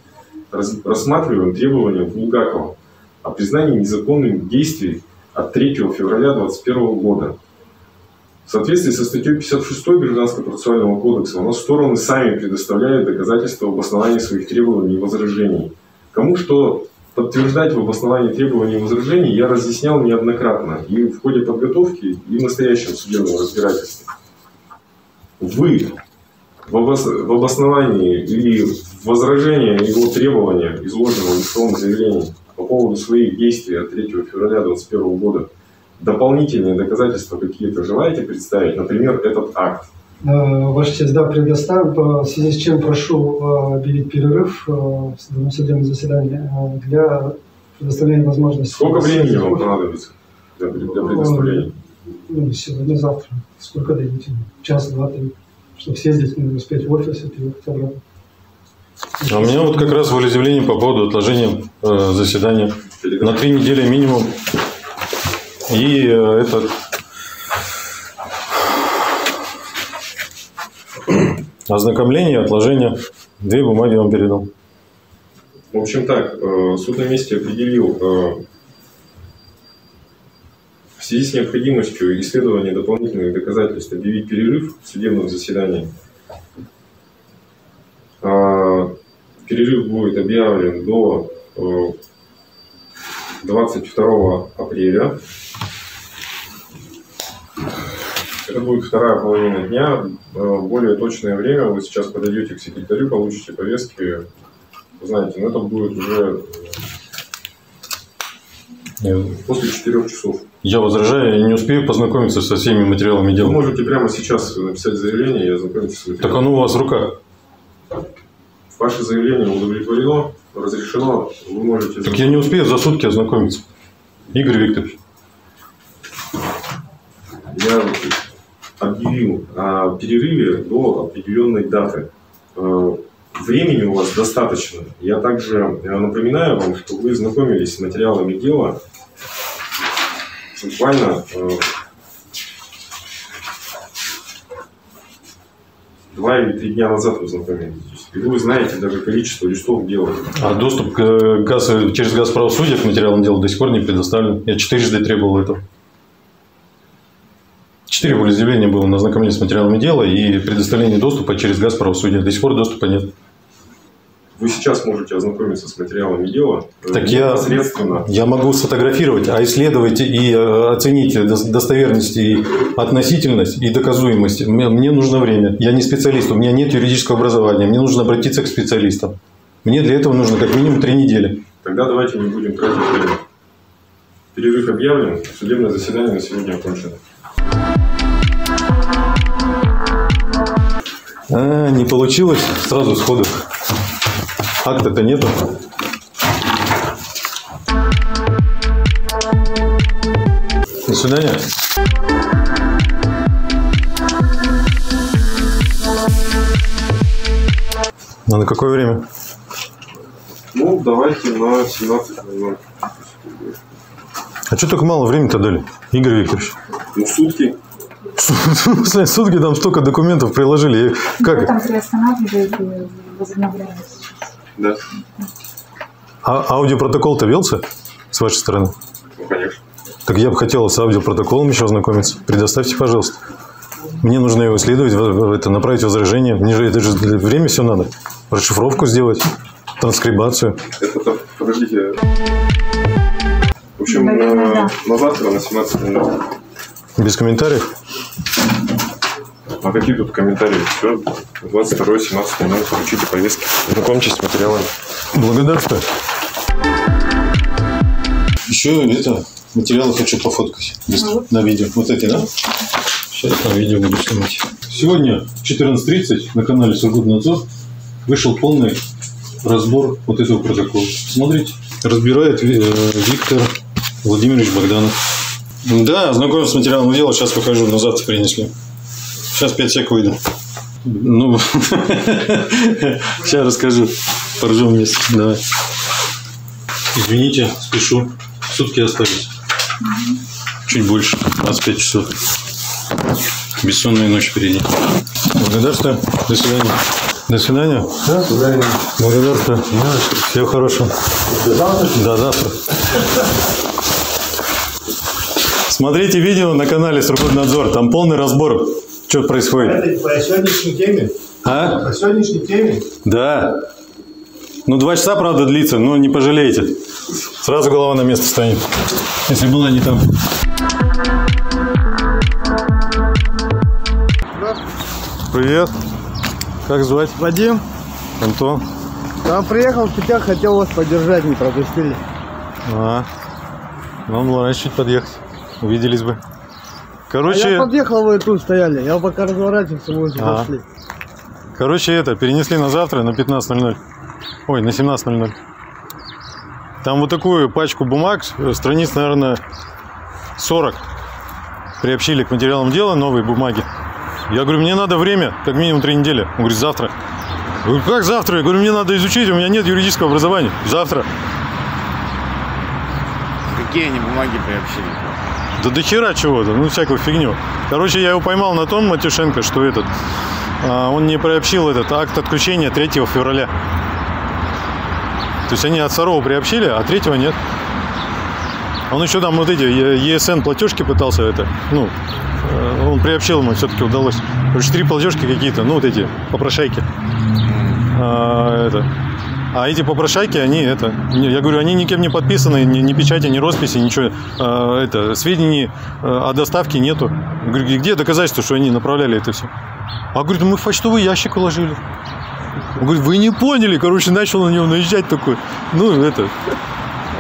[SPEAKER 1] рассматриваем требования Булгакова о признании незаконных действий от 3 февраля 2021 года. В соответствии со статьей 56 Гражданского процессуального кодекса у нас стороны сами предоставляют доказательства об основании своих требований и возражений. Кому что подтверждать в обосновании требований и возражений я разъяснял неоднократно и в ходе подготовки, и в настоящем судебном разбирательстве. Вы в, обос- в обосновании или в возражении его требования, изложенного в исковом заявлении по поводу своих действий от 3 февраля 2021 года, дополнительные доказательства какие-то желаете представить? Например, этот акт.
[SPEAKER 5] Э, Ваша честь, да, предоставим, по- в связи с чем прошу э, объявить перерыв э, в судебном заседании для предоставления возможности...
[SPEAKER 1] Сколько времени вам понадобится для, для предоставления?
[SPEAKER 5] Ну, сегодня, завтра. Сколько дадите? Час, два, три. Чтобы съездить, успеть в офис и приехать обратно.
[SPEAKER 3] А у меня вот как раз волеизъявление по поводу отложения э, заседания на три недели минимум. И э, этот ознакомление отложение. Две бумаги вам передал.
[SPEAKER 1] В общем так, э, суд на месте определил э, в связи с необходимостью исследования дополнительных доказательств объявить перерыв в судебном заседании. А, Перерыв будет объявлен до э, 22 апреля. Это будет вторая половина дня. Э, Более точное время вы сейчас подойдете к секретарю, получите повестки вы знаете, но это будет уже
[SPEAKER 3] Я-
[SPEAKER 1] после 4 часов.
[SPEAKER 3] Я возражаю, я не успею познакомиться со всеми материалами
[SPEAKER 1] Вы
[SPEAKER 3] дела.
[SPEAKER 1] можете прямо сейчас написать заявление и ознакомиться с
[SPEAKER 3] Так
[SPEAKER 1] материалом.
[SPEAKER 3] оно у вас в руках.
[SPEAKER 1] Ваше заявление удовлетворено, разрешено, вы можете...
[SPEAKER 3] Так я не успею за сутки ознакомиться. Игорь Викторович.
[SPEAKER 1] Я объявил о перерыве до определенной даты. Э, Времени у вас достаточно. Я также э, напоминаю вам, что вы знакомились с материалами дела буквально э, два или три дня назад вы знакомились. И вы знаете даже количество листов дела.
[SPEAKER 3] А доступ к газ, через газ правосудия к материалам дела до сих пор не предоставлен. Я четырежды требовал этого. Четыре волеизъявления было на ознакомление с материалами дела и предоставление доступа через газ правосудия. До сих пор доступа нет.
[SPEAKER 1] Вы сейчас можете ознакомиться с материалами дела э,
[SPEAKER 3] Так я-. Я могу сфотографировать, а исследовать и э, оценить дос- достоверность и относительность и доказуемость. Мне, мне нужно время. Я не специалист, у меня нет юридического образования. Мне нужно обратиться к специалистам. Мне для этого нужно как минимум три недели.
[SPEAKER 1] Тогда давайте не будем тратить время. Перерыв объявлен, судебное заседание на сегодня окончено.
[SPEAKER 3] А, не получилось сразу сходу. Акта-то нету. До свидания. А на какое время?
[SPEAKER 1] Ну, давайте на 17.00.
[SPEAKER 3] А что так мало времени-то дали, Игорь Викторович?
[SPEAKER 1] Ну, сутки.
[SPEAKER 3] Сутки там столько документов приложили. И Как?
[SPEAKER 4] Там и.
[SPEAKER 1] Да.
[SPEAKER 3] А аудиопротокол-то велся с вашей стороны?
[SPEAKER 1] Ну, конечно.
[SPEAKER 3] Так я бы хотел с аудиопротоколом еще ознакомиться. Предоставьте, пожалуйста. Мне нужно его исследовать, это, направить возражение. Мне же это же для- время все надо. Расшифровку сделать, транскрибацию.
[SPEAKER 1] Это, подождите. В общем,
[SPEAKER 4] Наверное,
[SPEAKER 1] на,
[SPEAKER 4] да.
[SPEAKER 1] на завтра на 17.00.
[SPEAKER 3] Без комментариев.
[SPEAKER 1] А какие тут комментарии? Все, 22 17 минут, получите повестки. Знакомьтесь с материалами.
[SPEAKER 3] Благодарствую. Еще это, материалы хочу пофоткать. Без- На видео. Вот эти, да? Сейчас на видео буду снимать. Сегодня в 14.30 на канале Сургутнадзор вышел полный разбор вот этого протокола. Смотрите. Разбирает э, Виктор Владимирович Богданов. Да, знакомился с материалом дела. Сейчас покажу. На завтра принесли. Сейчас 5 сек выйду. Ну, <laughs> сейчас расскажу. Поржем вместе. Давай. Извините, спешу. Сутки остались. Чуть больше. 25 часов. Бессонная ночь впереди. Благодарствую. До свидания. До свидания.
[SPEAKER 2] Да, свидания.
[SPEAKER 3] Благодарствую. Всего хорошего.
[SPEAKER 2] До завтра.
[SPEAKER 3] До завтра. Смотрите видео на канале Сургутнадзор. Там полный разбор, что происходит.
[SPEAKER 2] Это по сегодняшней теме?
[SPEAKER 3] А?
[SPEAKER 2] По сегодняшней теме?
[SPEAKER 3] Да. Ну, два часа, правда, длится, но не пожалеете. Сразу голова на место станет. Если была не там. Привет. Как звать?
[SPEAKER 6] Вадим,
[SPEAKER 3] Антон.
[SPEAKER 6] там приехал в путях, хотел вас поддержать, не пропустили.
[SPEAKER 3] А. Нам было раньше чуть подъехать. Увиделись бы.
[SPEAKER 6] А
[SPEAKER 3] Короче,
[SPEAKER 6] я подъехал, вы тут стояли. Я пока разворачивался, вы уже
[SPEAKER 3] А.
[SPEAKER 6] пошли.
[SPEAKER 3] короче, это, перенесли на завтра на 15.00. Ой, на 17.00. Там вот такую пачку бумаг, э, страниц, наверное, 40. Приобщили к материалам дела новые бумаги. Я говорю, мне надо время, как минимум три недели. Он говорит, завтра. Я говорю, как завтра? Я говорю, мне надо изучить, у меня нет юридического образования. Завтра.
[SPEAKER 7] Какие они бумаги приобщили?
[SPEAKER 3] Да до хера чего-то, ну всякую фигню. Короче, я его поймал на том, Матюшенко, что этот, а, он не приобщил этот акт отключения 3 февраля. То есть они от 2 приобщили, а 3 нет. Он еще там вот эти ЕСН платежки пытался это, ну, э, он приобщил ему, все-таки удалось. Короче, три платежки какие-то, ну вот эти, попрошайки. А, это. А эти попрошайки, они это, я говорю, они никем не подписаны, ни, ни печати, ни росписи, ничего, а, это, сведений а, о доставке нету. Я говорю, где доказательства, что они направляли это все? А говорит, мы в почтовый ящик уложили. Он говорит, вы не поняли, короче, начал на него наезжать такой. Ну, это,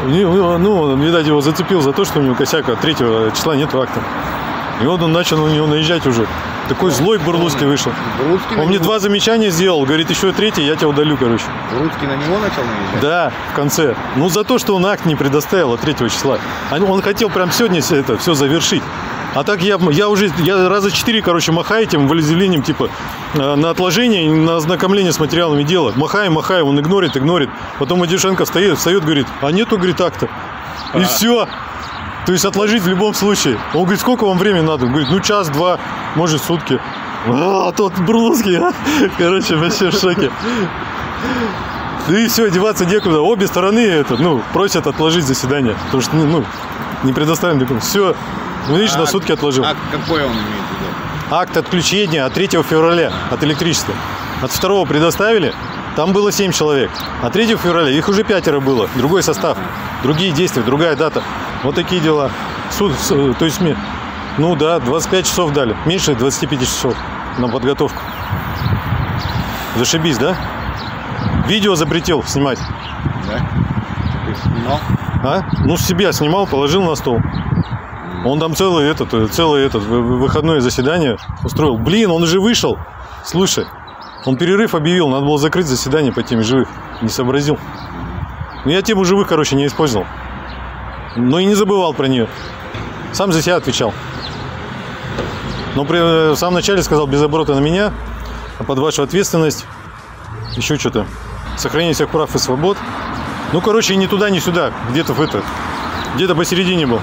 [SPEAKER 3] ну, он, видать, его зацепил за то, что у него косяк от 3 числа нет акта. И вот он начал на него наезжать уже. Такой злой Бурлуцкий вышел.
[SPEAKER 7] На
[SPEAKER 3] Он мне
[SPEAKER 7] него-
[SPEAKER 3] два замечания сделал. Говорит, еще третий, я тебя удалю, короче.
[SPEAKER 7] Русский на него начал наезжать?
[SPEAKER 3] Да, в конце. Ну, за то, что он акт не предоставил от 3 числа. Он хотел прям сегодня это все завершить. А так я, я уже я раза четыре, короче, махаю этим волеизъявлением, типа, э, на отложение на ознакомление с материалами дела. Махаю, махаю, он игнорит, игнорит. Потом Адюшенко встает, встает, говорит, а нету, говорит, акта. И все. То есть отложить в любом случае. Он говорит, сколько вам времени надо? Он говорит, ну час, два, может сутки. А, тот Бурлуцкий, а? Короче, вообще в шоке. И все, деваться некуда. Обе стороны это, ну, просят отложить заседание. Потому что, ну, ну, не предоставим документ. Все. Ну, видишь, на
[SPEAKER 7] А-
[SPEAKER 3] сутки отложил.
[SPEAKER 7] А какой он имеет в виду?
[SPEAKER 3] Акт отключения от 3 февраля от электричества. От 2 предоставили, там было 7 человек. А 3 февраля их уже пятеро было. Другой состав, другие действия, другая дата. Вот такие дела. Суд, э, то есть, мне, ну да, 25 часов дали. Меньше 25 часов на подготовку. Зашибись, да? Видео запретил снимать.
[SPEAKER 7] Да? Ты снимал?
[SPEAKER 3] А? Ну, с себя снимал, положил на стол. Он там целый этот, э, целый этот вы- вы- выходное заседание устроил. Блин, он уже вышел. Слушай, он перерыв объявил, надо было закрыть заседание по теме живых. Не сообразил. Ну, я тему живых, короче, не использовал. Но и не забывал про нее. Сам за себя отвечал. Но при, в самом начале сказал без оборота на меня, а под вашу ответственность еще что-то. Сохранение всех прав и свобод. Ну, короче, ни туда, ни сюда. Где-то в это. Где-то посередине был.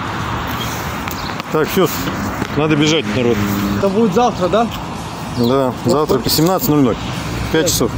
[SPEAKER 3] Так, все. Надо бежать, народ.
[SPEAKER 6] Это будет завтра, да?
[SPEAKER 3] Да, завтра 17.00. 5 часов.